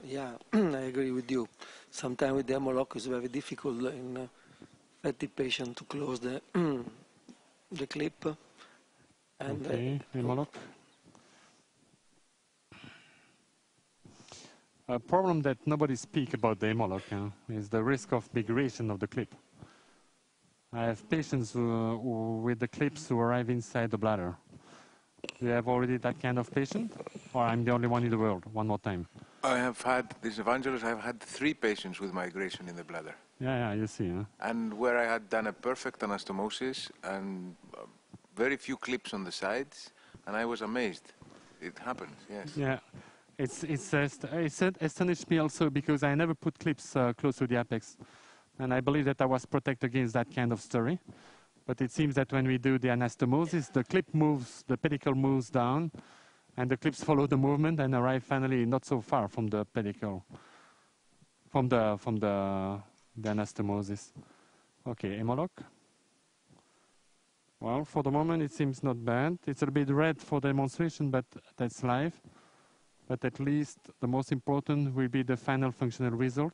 Yeah, *clears throat* I agree with you. Sometimes with the Hem-o-lok it's very difficult in uh, fatty patient to close the *clears throat* the clip. And uh, Okay, Hem-o-lok. A problem that nobody speak about the Hem-o-lok huh, is the risk of migration of the clip. I have patients who, who, with the clips who arrive inside the bladder. Do you have already that kind of patient? Or I'm the only one in the world? One more time. I have had, this evangelist, I've had three patients with migration in the bladder. Yeah, yeah, you see. Huh? And where I had done a perfect anastomosis and uh, very few clips on the sides, and I was amazed. It happens, yes. Yeah, it's it's uh, it's astonished me also because I never put clips uh, close to the apex, and I believe that I was protected against that kind of story. But it seems that when we do the anastomosis, the clip moves, the pedicle moves down, and the clips follow the movement and arrive finally not so far from the pedicle, from the from the the anastomosis. Okay, Hem-o-lok. Well, for the moment it seems not bad. It's a bit red for demonstration, but that's live. But at least the most important will be the final functional result.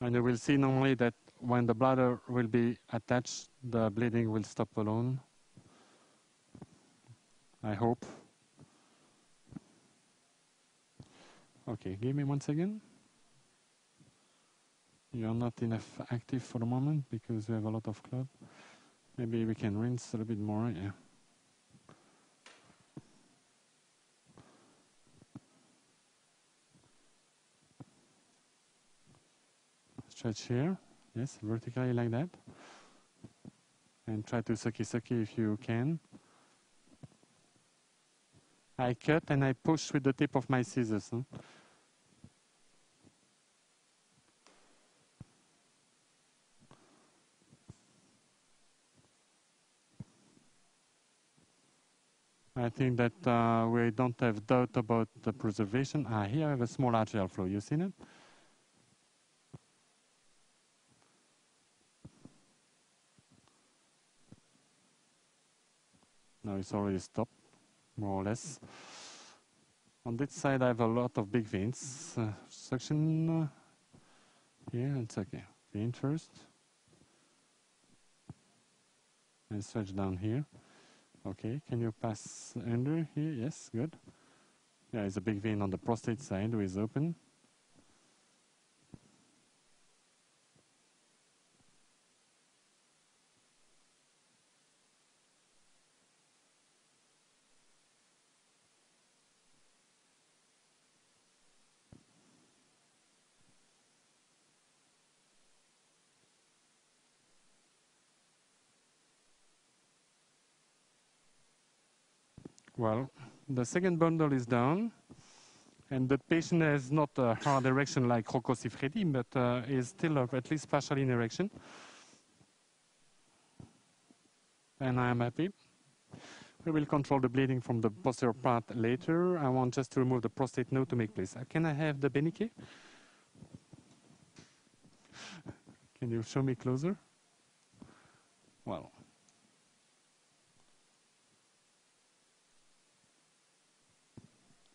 And you will see normally that when the bladder will be attached, the bleeding will stop alone. I hope. Okay, give me one second. You're not enough active for the moment because we have a lot of clot. Maybe we can rinse a little bit more. Yeah. Stretch here. Yes, vertically like that. And try to sucky sucky if you can. I cut and I push with the tip of my scissors. huh? I think that uh, we don't have doubt about the preservation. Ah, here I have a small arterial flow. You seen it? Now it's already stopped, more or less. On this side, I have a lot of big veins. Uh, suction uh, here, it's okay. Vein first. And stretch down here. Okay, can you pass under here? Yes, good. Yeah, it's a big vein on the prostate side, which is open. Well, the second bundle is down, and the patient has not a hard erection like Rocco Siffredi, but uh, is still at least partially in erection. And I am happy. We will control the bleeding from the posterior part later. I want just to remove the prostate node to make place. Uh, can I have the Béniqué? Can you show me closer? Well,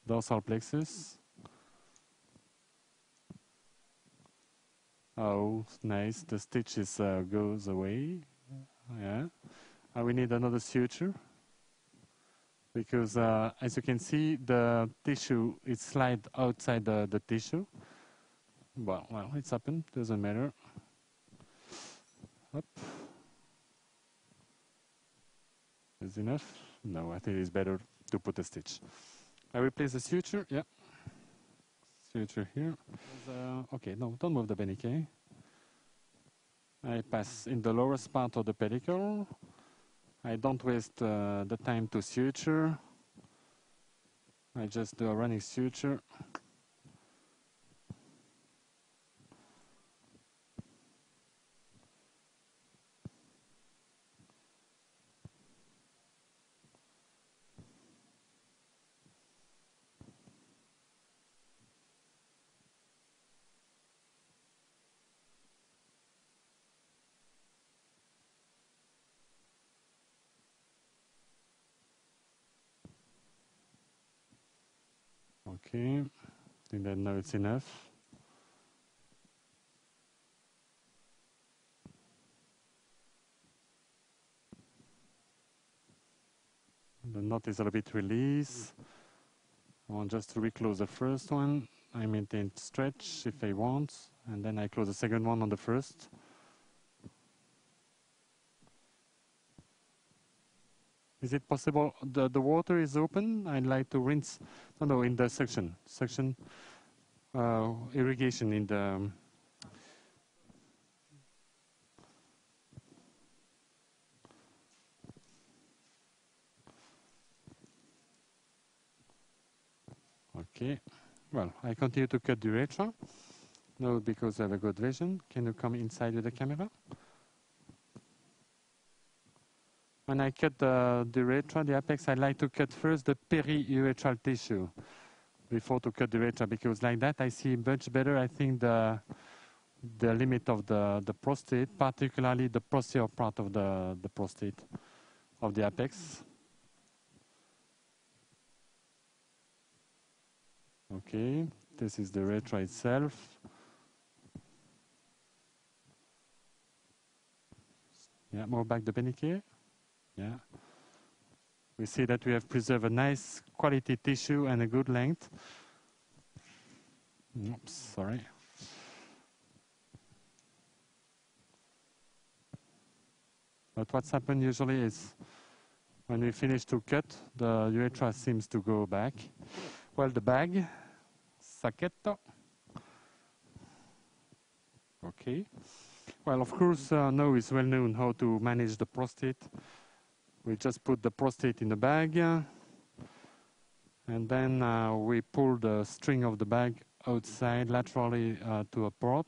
dorsal plexus. Oh, nice. The stitches uh, goes away. Yeah. Uh, we need another suture because, uh, as you can see, the tissue is slide outside the, the tissue. Well, well, it's happened. Doesn't matter. Up. Is enough? No, I think it's better to put a stitch. I replace the suture. Yeah. Suture here. Uh, okay, no, don't move the Béniqué. I pass in the lowest part of the pedicle. I don't waste uh, the time to suture. I just do a running suture. Okay, I think that now it's enough. The knot is a little bit released. I want just to reclose the first one. I maintain stretch if I want, and then I close the second one on the first. Is it possible, the, the water is open, I'd like to rinse, no, no, in the section, section uh, irrigation in the, um, okay, well, I continue to cut the urethra, no, because I have a good vision, can you come inside with the camera? When I cut the, the urethra, the apex, I like to cut first the peri-urethral tissue before to cut the urethra because like that I see much better, I think, the, the limit of the, the prostate, particularly the posterior part of the, the prostate of the apex. Okay, this is the urethra itself. Yeah, more back the Béniqué. Yeah. We see that we have preserved a nice quality tissue and a good length. Oops, sorry. But what's happened usually is when we finish to cut, the urethra seems to go back. Well, the bag, sacchetto. Okay. Well, of course, uh, now it's well known how to manage the prostate. We just put the prostate in the bag, and then uh, we pull the string of the bag outside laterally uh, to a port.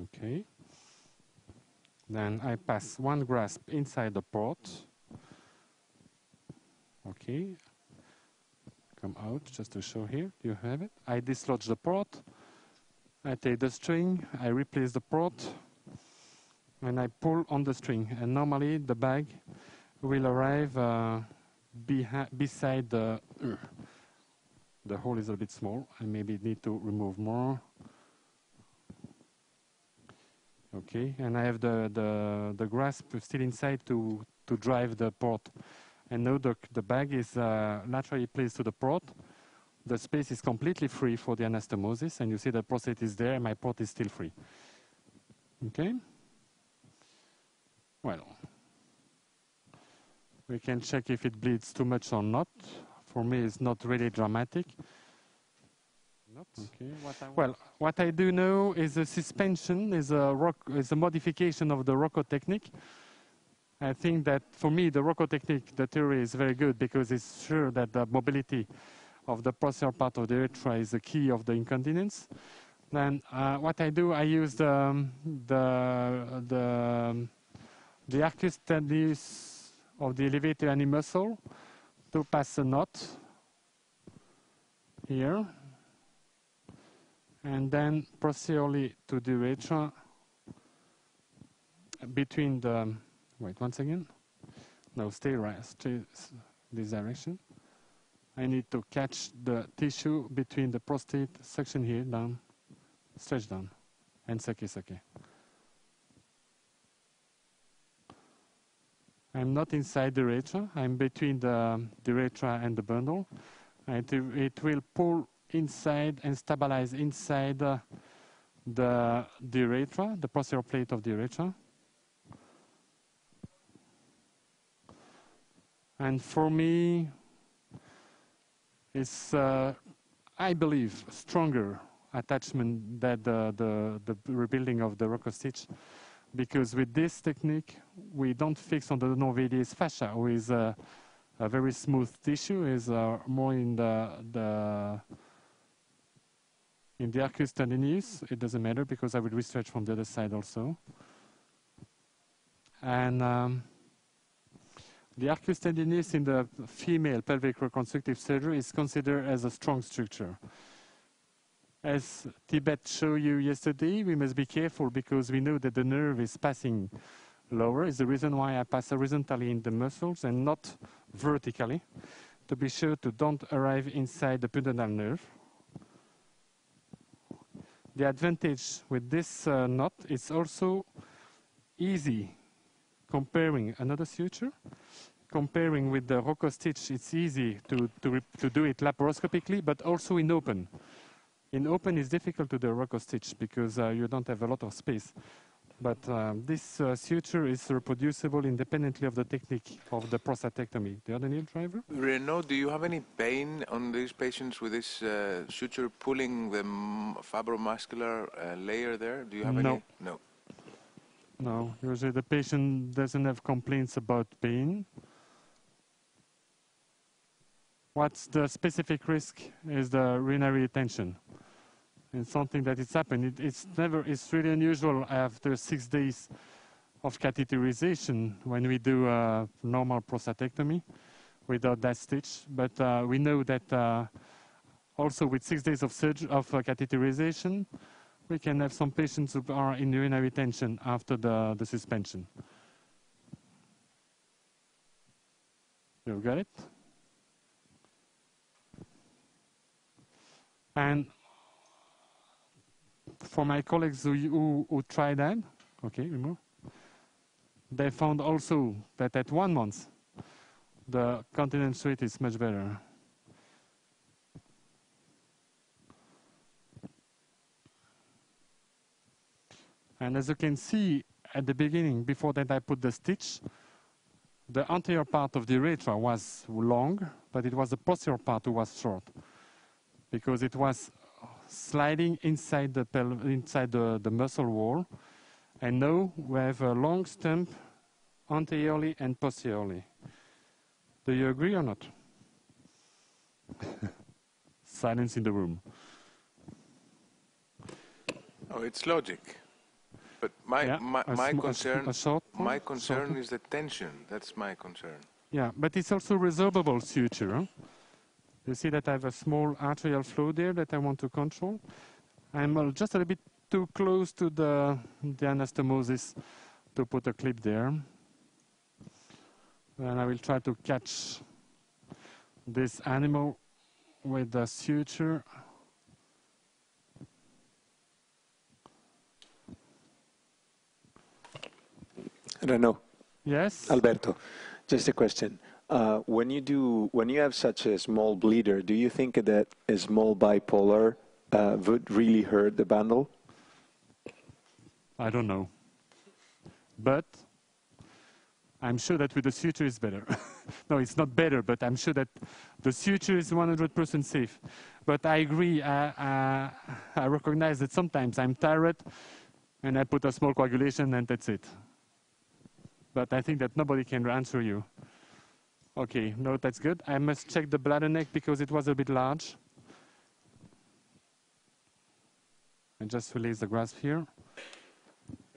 Okay. Then I pass one grasp inside the port. Okay. Come out just to show here. Do you have it? I dislodge the port. I take the string, I replace the port, and I pull on the string. And normally the bag will arrive uh, beside the. Uh, the hole is a bit small. I maybe need to remove more. Okay, and I have the, the, the grasp still inside to, to drive the port. And now the, the bag is uh, laterally placed to the port. The space is completely free for the anastomosis, and you see the prostate is there, and my port is still free. Okay? Well, we can check if it bleeds too much or not. For me, it's not really dramatic. Not. Okay. What well, what I do know is a suspension, is a, rock, is a modification of the Rocco technique. I think that for me, the Rocco technique, the theory is very good because it's sure that the mobility of the posterior part of the urethra is the key of the incontinence. Then uh, what I do, I use the, the, the, the arcus tendineus of the levator ani muscle to pass a knot here and then posteriorly to the urethra between the, wait once again, no stay right, stay this direction. I need to catch the tissue between the prostate section here down, stretch down, and sake sake. I'm not inside the urethra, I'm between the, the urethra and the bundle. And it, will pull inside and stabilize inside uh, the, the urethra, the posterior plate of the urethra. And for me, it's, uh, I believe, stronger attachment than the, the, the rebuilding of the Rocco stitch. Because with this technique, we don't fix on Denonvilliers fascia, with uh, a very smooth tissue, is uh, more in the, the in the arcus tendineus. It doesn't matter because I will restretch from the other side also. And um, the arcus tendineus in the female pelvic reconstructive surgery is considered as a strong structure. As Tibet showed you yesterday, we must be careful because we know that the nerve is passing lower. Is the reason why I pass horizontally in the muscles and not vertically, to be sure to don't arrive inside the pudendal nerve. The advantage with this uh, knot is also easy comparing another suture. Comparing with the Rocco stitch, it's easy to, to, to do it laparoscopically, but also in open. In open, it's difficult to do a Rocco stitch because uh, you don't have a lot of space. But um, this uh, suture is reproducible independently of the technique of the prostatectomy. The other needle driver? Renaud, do you have any pain on these patients with this uh, suture pulling the m- fibromuscular uh, layer there? Do you have No. any? No. No, usually the patient doesn't have complaints about pain. What's the specific risk is the urinary retention. It's something that it's happened. It, it's never, it's really unusual after six days of catheterization when we do a normal prostatectomy without that stitch. But uh, we know that uh, also with six days of, of uh, catheterization, we can have some patients who are in urinary retention after the, the suspension. You got it? And for my colleagues who, who, who tried that, okay, remove, they found also that at one month, the continence rate is much better. And as you can see at the beginning, before that I put the stitch, the anterior part of the urethra was long, but it was the posterior part who was short because it was sliding inside the inside the, the muscle wall. And now we have a long stump anteriorly and posteriorly. Do you agree or not? *laughs* Silence in the room. Oh, it's logic. But my Yeah, my, my sm- a s- concern a my concern is the tension. That's my concern. Yeah, but it's also resorbable suture. huh? You see that I have a small arterial flow there that I want to control. I'm uh, just a little bit too close to the, the anastomosis to put a clip there. And I will try to catch this animal with the suture. Renaud, Yes? Alberto, just a question. Uh, when you do, when you have such a small bleeder, do you think that a small bipolar uh, would really hurt the bundle? I don't know. But I'm sure that with the suture is better. *laughs* no, it's not better, but I'm sure that the suture is 100% safe. But I agree, I, I, I recognize that sometimes I'm tired and I put a small coagulation and that's it. But I think that nobody can answer you. Okay, no, that's good. I must check the bladder neck because it was a bit large. I just release the grasp here.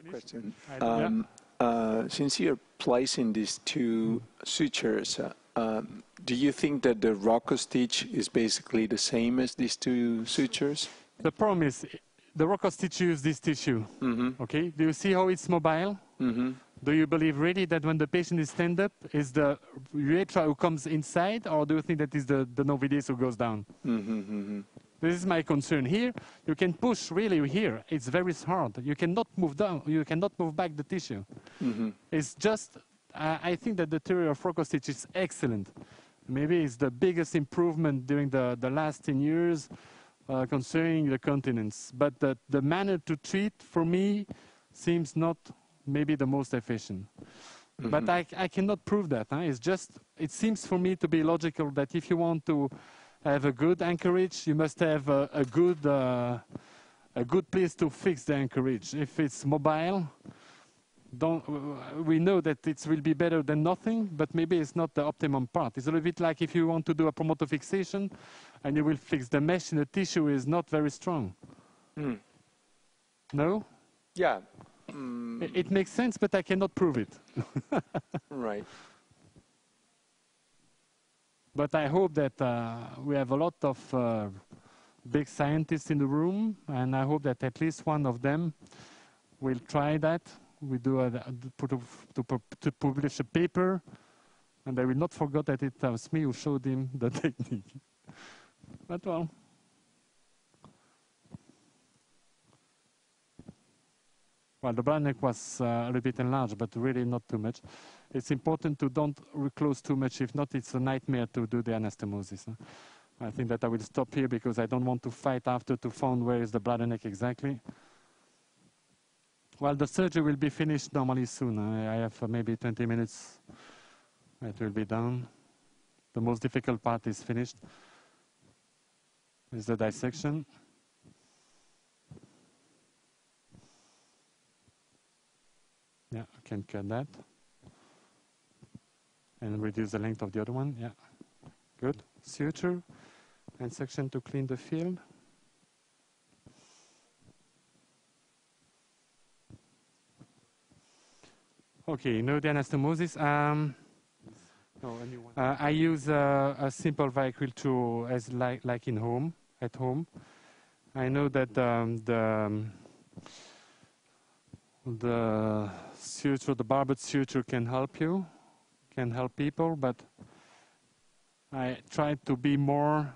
Question. Um, uh, since you're placing these two sutures, uh, um, do you think that the Rocco stitch is basically the same as these two sutures? The problem is the Rocco stitch uses this tissue. Mm-hmm. Okay, do you see how it's mobile? Mm-hmm. Do you believe really that when the patient is stand up, is the urethra who comes inside, or do you think that is the, Denonvilliers who goes down? Mm-hmm. Mm-hmm. This is my concern here. You can push really here. It's very hard. You cannot move down. You cannot move back the tissue. Mm-hmm. It's just, I I think that the theory of Rocco stitch is excellent. Maybe it's the biggest improvement during the, the last 10 years uh, concerning the continence. But the, the manner to treat, for me, seems not maybe the most efficient. But I, I cannot prove that. Huh? It's just, it seems for me to be logical that if you want to have a good anchorage. You must have a, a good uh, a good place to fix the anchorage. If it's mobile, don't, we know that it will be better than nothing, but maybe it's not the optimum part. It's a little bit like if you want to do a promontofixation and you will fix the mesh and the tissue is not very strong. Mm. No? Yeah. Mm, It, it makes sense, but I cannot prove it. *laughs* right. But I hope that uh, we have a lot of uh, big scientists in the room, and I hope that at least one of them will try that. We do a, put a, to, to publish a paper, and I will not forget that it was me who showed him the *laughs* technique. But well, well, the neck was uh, a little bit enlarged, but really not too much. It's important to don't reclose too much. If not, it's a nightmare to do the anastomosis. huh? I think that I will stop here because I don't want to fight after to find where is the bladder neck exactly. Well, the surgery will be finished normally soon. I, I have uh, maybe 20 minutes. It will be done. The most difficult part is finished. Is the dissection. Yeah, I can cut that. And reduce the length of the other one. Yeah, good. Suture and section to clean the field. Okay, no the anastomosis. Um, uh, I use uh, a simple vehicle tool as like like in home at home. I know that um, the um, the suture, the barbed suture can help you, can help people, but I try to be more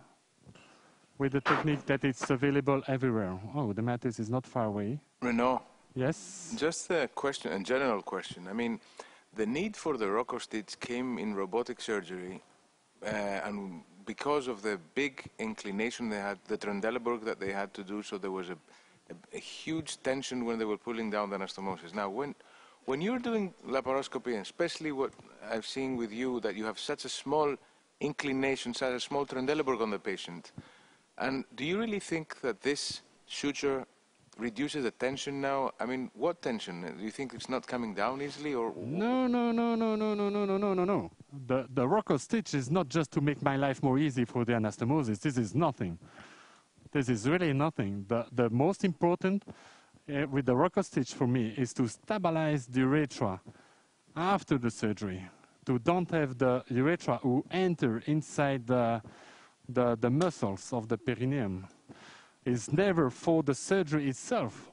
with the technique that it's available everywhere. Oh, the mattress is not far away. Renaud, Yes. just a question, a general question. I mean, the need for the Rocco stitch came in robotic surgery, uh, and because of the big inclination they had, the Trendelenburg that they had to do, so there was a, a, a huge tension when they were pulling down the anastomosis. Now, when when you're doing laparoscopy, and especially what I've seen with you, that you have such a small inclination, such a small Trendelenburg on the patient, and do you really think that this suture reduces the tension now? I mean, what tension? Do you think it's not coming down easily, or No, no, no, no, no, no, no, no, no, no, no. The the Rocco stitch is not just to make my life more easy for the anastomosis. This is nothing. This is really nothing. The the most important uh, with the Rocco stitch for me is to stabilize the urethra after the surgery. To don't have the urethra who enter inside the the, the muscles of the perineum. Is never for the surgery itself.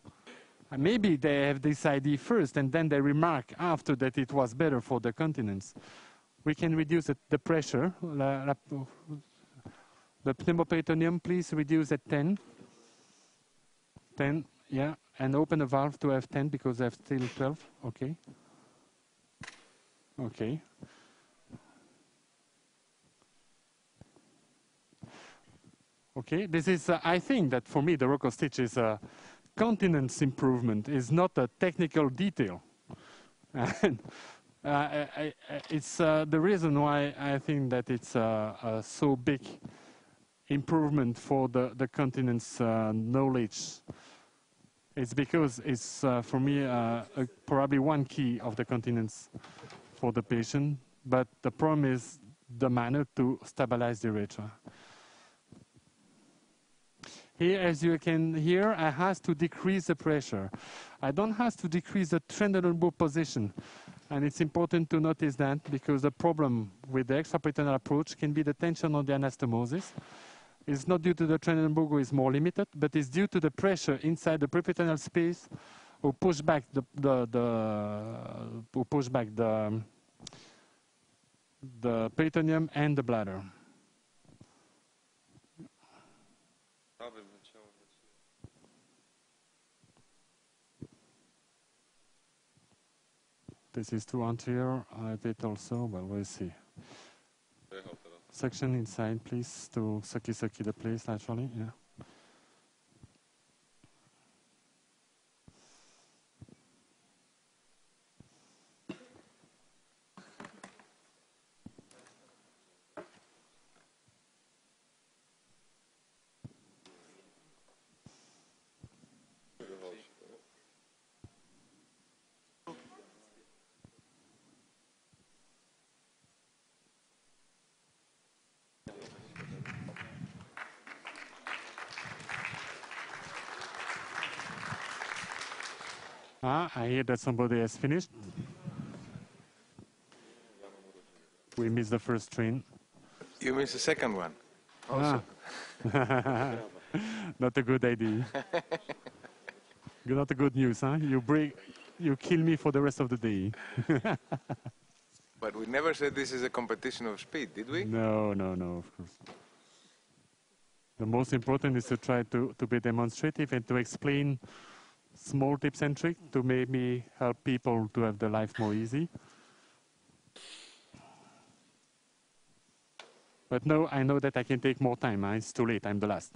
Uh, Maybe they have this idea first and then they remark after that it was better for the continence. We can reduce the pressure. The pneumoperitoneum, please reduce at 10. 10, yeah. And open the valve to have 10 because I have still 12. Okay. Okay. Okay, this is, uh, I think that for me, the Rocco stitch is a continence improvement, is not a technical detail. *laughs* And uh, I, I, it's uh, the reason why I think that it's uh, a so big improvement for the, the continence uh, knowledge. It's because it's, uh, for me, uh, probably one key of the continence for the patient, but the problem is the manner to stabilize the urethra. Here, as you can hear, I have to decrease the pressure. I don't have to decrease the Trendelenburg position. And it's important to notice that because the problem with the extraperitoneal approach can be the tension on the anastomosis. It's not due to the Trendelenburg is more limited, but it's due to the pressure inside the peritoneal space who push back the, the, the who push back the, the peritoneum and the bladder. This is too anterior. I did also, but we'll see. Section inside, please, to sucky sucky the place laterally. Yeah. Ah, I hear that somebody has finished. We missed the first train. You missed the second one. Ah. *laughs* Not a good idea. *laughs* Not a good news, huh? You break, you kill me for the rest of the day. *laughs* But we never said this is a competition of speed, did we? No, no, no, of course. The most important is to try to, to be demonstrative and to explain small tips and tricks to maybe help people to have their life more easy. But no, I know that I can take more time. huh? It's too late. I'm the last.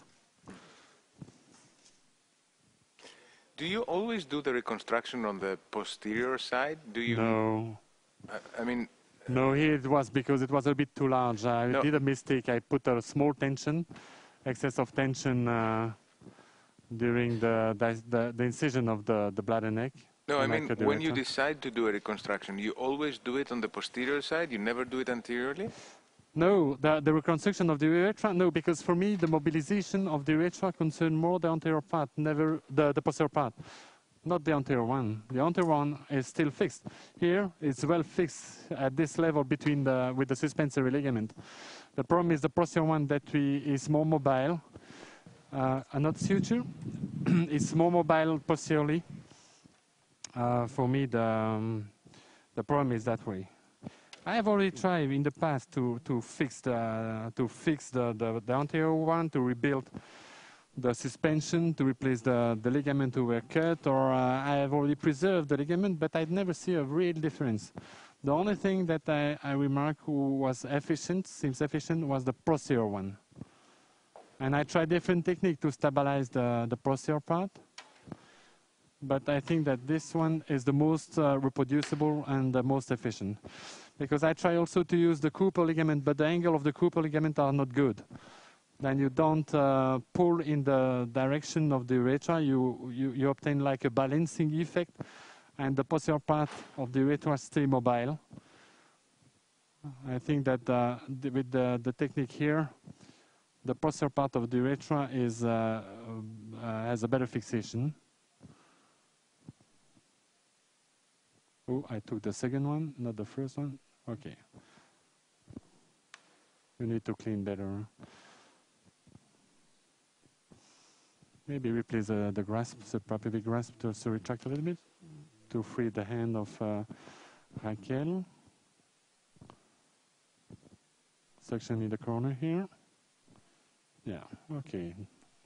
Do you always do the reconstruction on the posterior side? Do you? No, I, I mean, no, here it was because it was a bit too large. I No. did a mistake. I put a small tension, excess of tension uh, during the, the, the, incision of the, the bladder neck. no, I mean, when you decide to do a reconstruction, you always do it on the posterior side. You never do it anteriorly. No, the, the reconstruction of the urethra, no, because for me the mobilization of the urethra concerned more the anterior part, never the, the posterior part, not the anterior one. The anterior one is still fixed. Here it's well fixed at this level between the with the suspensory ligament. The problem is the posterior one that we is more mobile, uh, and not suture. it's more mobile posteriorly. Uh, for me, the um, the problem is that way. I have already tried in the past to, to fix the to fix the, the, the anterior one to rebuild the suspension to replace the, the ligament who were cut or uh, I have already preserved the ligament but I'd never see a real difference. The only thing that I, I remarked who was efficient, seems efficient, was the posterior one. And I tried different technique to stabilize the, the posterior part. But I think that this one is the most uh, reproducible and the most efficient because I try also to use the Cooper ligament, but the angle of the Cooper ligament are not good. Then you don't uh, pull in the direction of the urethra, you, you, you obtain like a balancing effect, and the posterior part of the urethra stay mobile. I think that uh, with the, the technique here, the posterior part of the urethra is, uh, uh, has a better fixation. Oh, I took the second one, not the first one. Okay. You need to clean better. Maybe replace the, the grasp, the properly grasp to also retract a little bit to free the hand of uh, Raquel. Section in the corner here. Yeah, okay.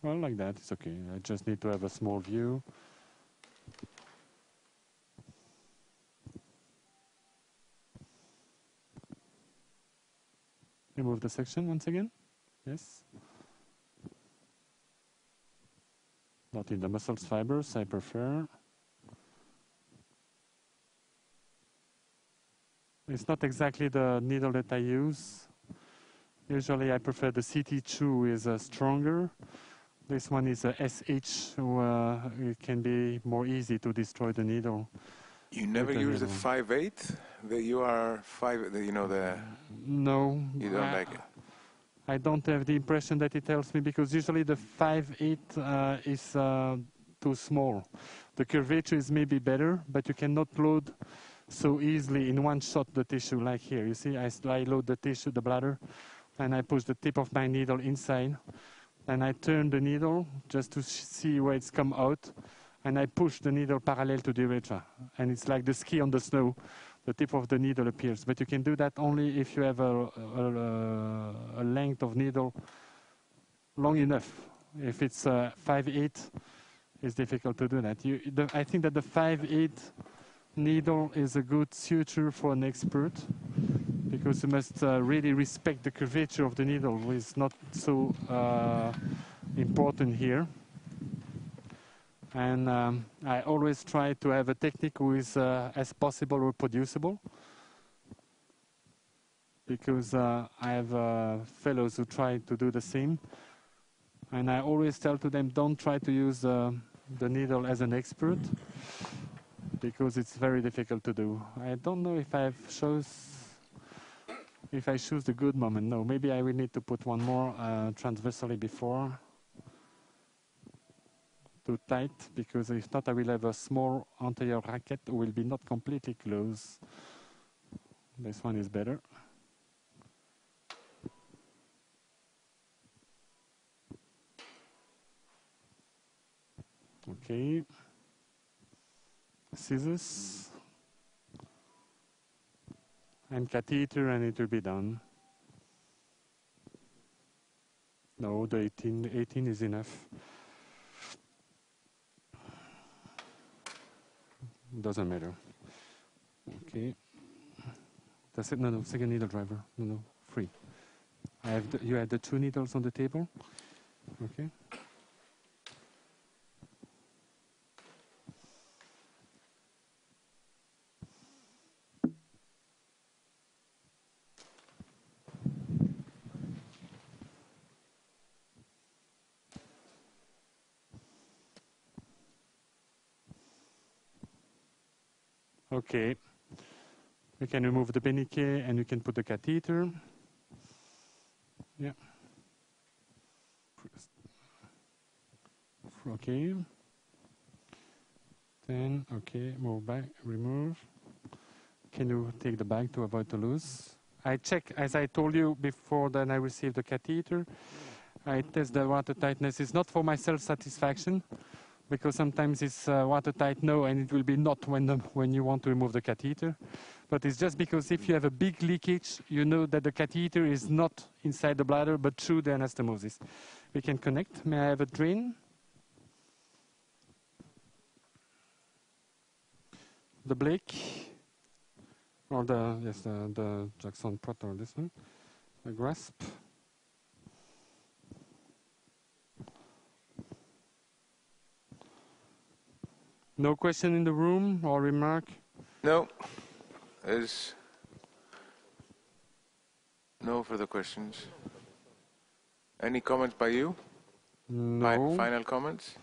Well, like that, it's okay. I just need to have a small view. Remove the section once again. Yes. Not in the muscles fibers, I prefer. It's not exactly the needle that I use. Usually I prefer the CT2 is uh, stronger. This one is a SH, so uh, it can be more easy to destroy the needle. You never use the five eight. The you are five. The, you know the. No. You don't I- like it. I don't have the impression that it helps me because usually the 5.8 uh, is uh, too small. The curvature is maybe better, but you cannot load so easily in one shot the tissue like here. You see, I load the tissue, the bladder, and I push the tip of my needle inside, and I turn the needle just to see where it's come out, and I push the needle parallel to the urethra, and it's like the ski on the snow. The tip of the needle appears, but you can do that only if you have a, a, a length of needle long enough. If it's uh, 5.8, it's difficult to do that. You, the, I think that the 5.8 needle is a good suture for an expert because you must uh, really respect the curvature of the needle, is not so uh, important here. And um, I always try to have a technique who is uh, as possible reproducible because uh, I have uh, fellows who try to do the same. And I always tell to them, don't try to use uh, the needle as an expert because it's very difficult to do. I don't know if I've chose, if I choose the good moment. No, maybe I will need to put one more uh, transversally before too tight because if not, I will have a small anterior racket who will be not completely closed. This one is better. Okay. Scissors. And catheter and it will be done. No, the 18, 18 is enough. Doesn't matter. Okay. That's it. No, no, second needle driver. No, no, free. I have the, you had the two needles on the table. Okay. Okay. We can remove the Béniqué and you can put the catheter. Yeah. Okay. Then, okay, move back, remove. Can you take the bag to avoid the loose? I check, as I told you before, then I received the catheter. I test the water tightness. It's not for my self-satisfaction because sometimes it's uh, watertight no and it will be not when, the, when you want to remove the catheter. But it's just because if you have a big leakage, you know that the catheter is not inside the bladder but through the anastomosis. We can connect. May I have a drain? The Blake, or the, yes, the, the Jackson-Pratt, this one. The grasp. No question in the room or remark? No, there's no further questions. Any comments by you? Fi- No. final comments?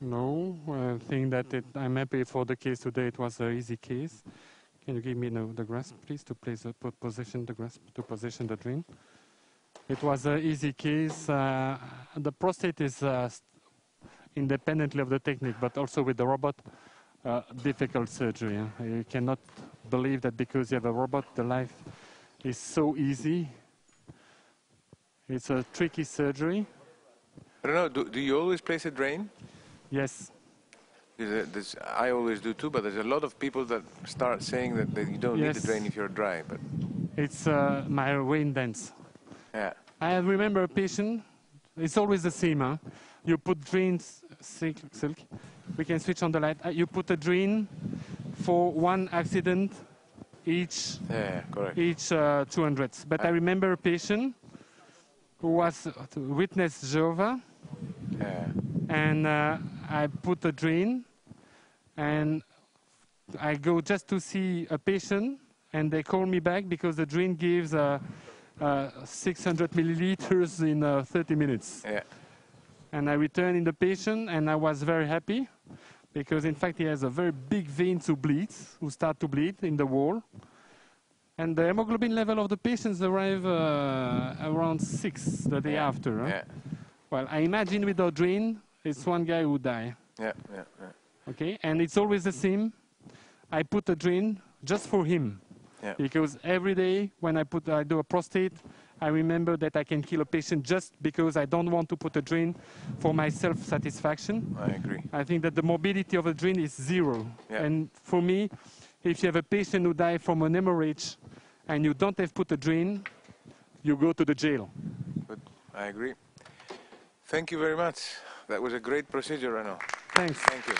No. I think that it, I'm happy for the case today. It was an easy case. Can you give me no, the grasp, please, to place the, put position the grasp to position the drain? It was an easy case. Uh, the prostate is uh, independently of the technique, but also with the robot, uh, difficult surgery. You cannot believe that because you have a robot, the life is so easy. It's a tricky surgery. I don't know, do, do you always place a drain? Yes. There's- I always do too, but there's a lot of people that start saying that, that you don't need Yes. a drain if you're dry. But It's uh, my rain dance. yeah, I remember a patient. It's always the same. Huh? You put drains, silk, silk. We can switch on the light. Uh, you put a drain for one accident each yeah, correct. each uh, 200. But I remember a patient who was uh, to witness Jehovah, Yeah, and uh, I put a drain, and I go just to see a patient, and they call me back because the drain gives uh, uh, 600 milliliters in uh, 30 minutes. yeah, And I return in the patient, and I was very happy because, in fact, he has a very big vein to bleed, who start to bleed in the wall. And the hemoglobin level of the patients arrive uh, around six the day Yeah. after. huh? yeah, Well, I imagine with a drain, it's one guy who die. yeah, yeah, yeah. Okay, and it's always the same. I put a drain just for him Yeah. because every day when I put I do a prostate, I remember that I can kill a patient just because I don't want to put a drain for my self-satisfaction. I agree. I think that the morbidity of a drain is zero. Yeah. And for me, if you have a patient who died from an hemorrhage and you don't have put a drain, you go to the jail. But I agree. Thank you very much. That was a great procedure, Renaud. Thanks. Thank you.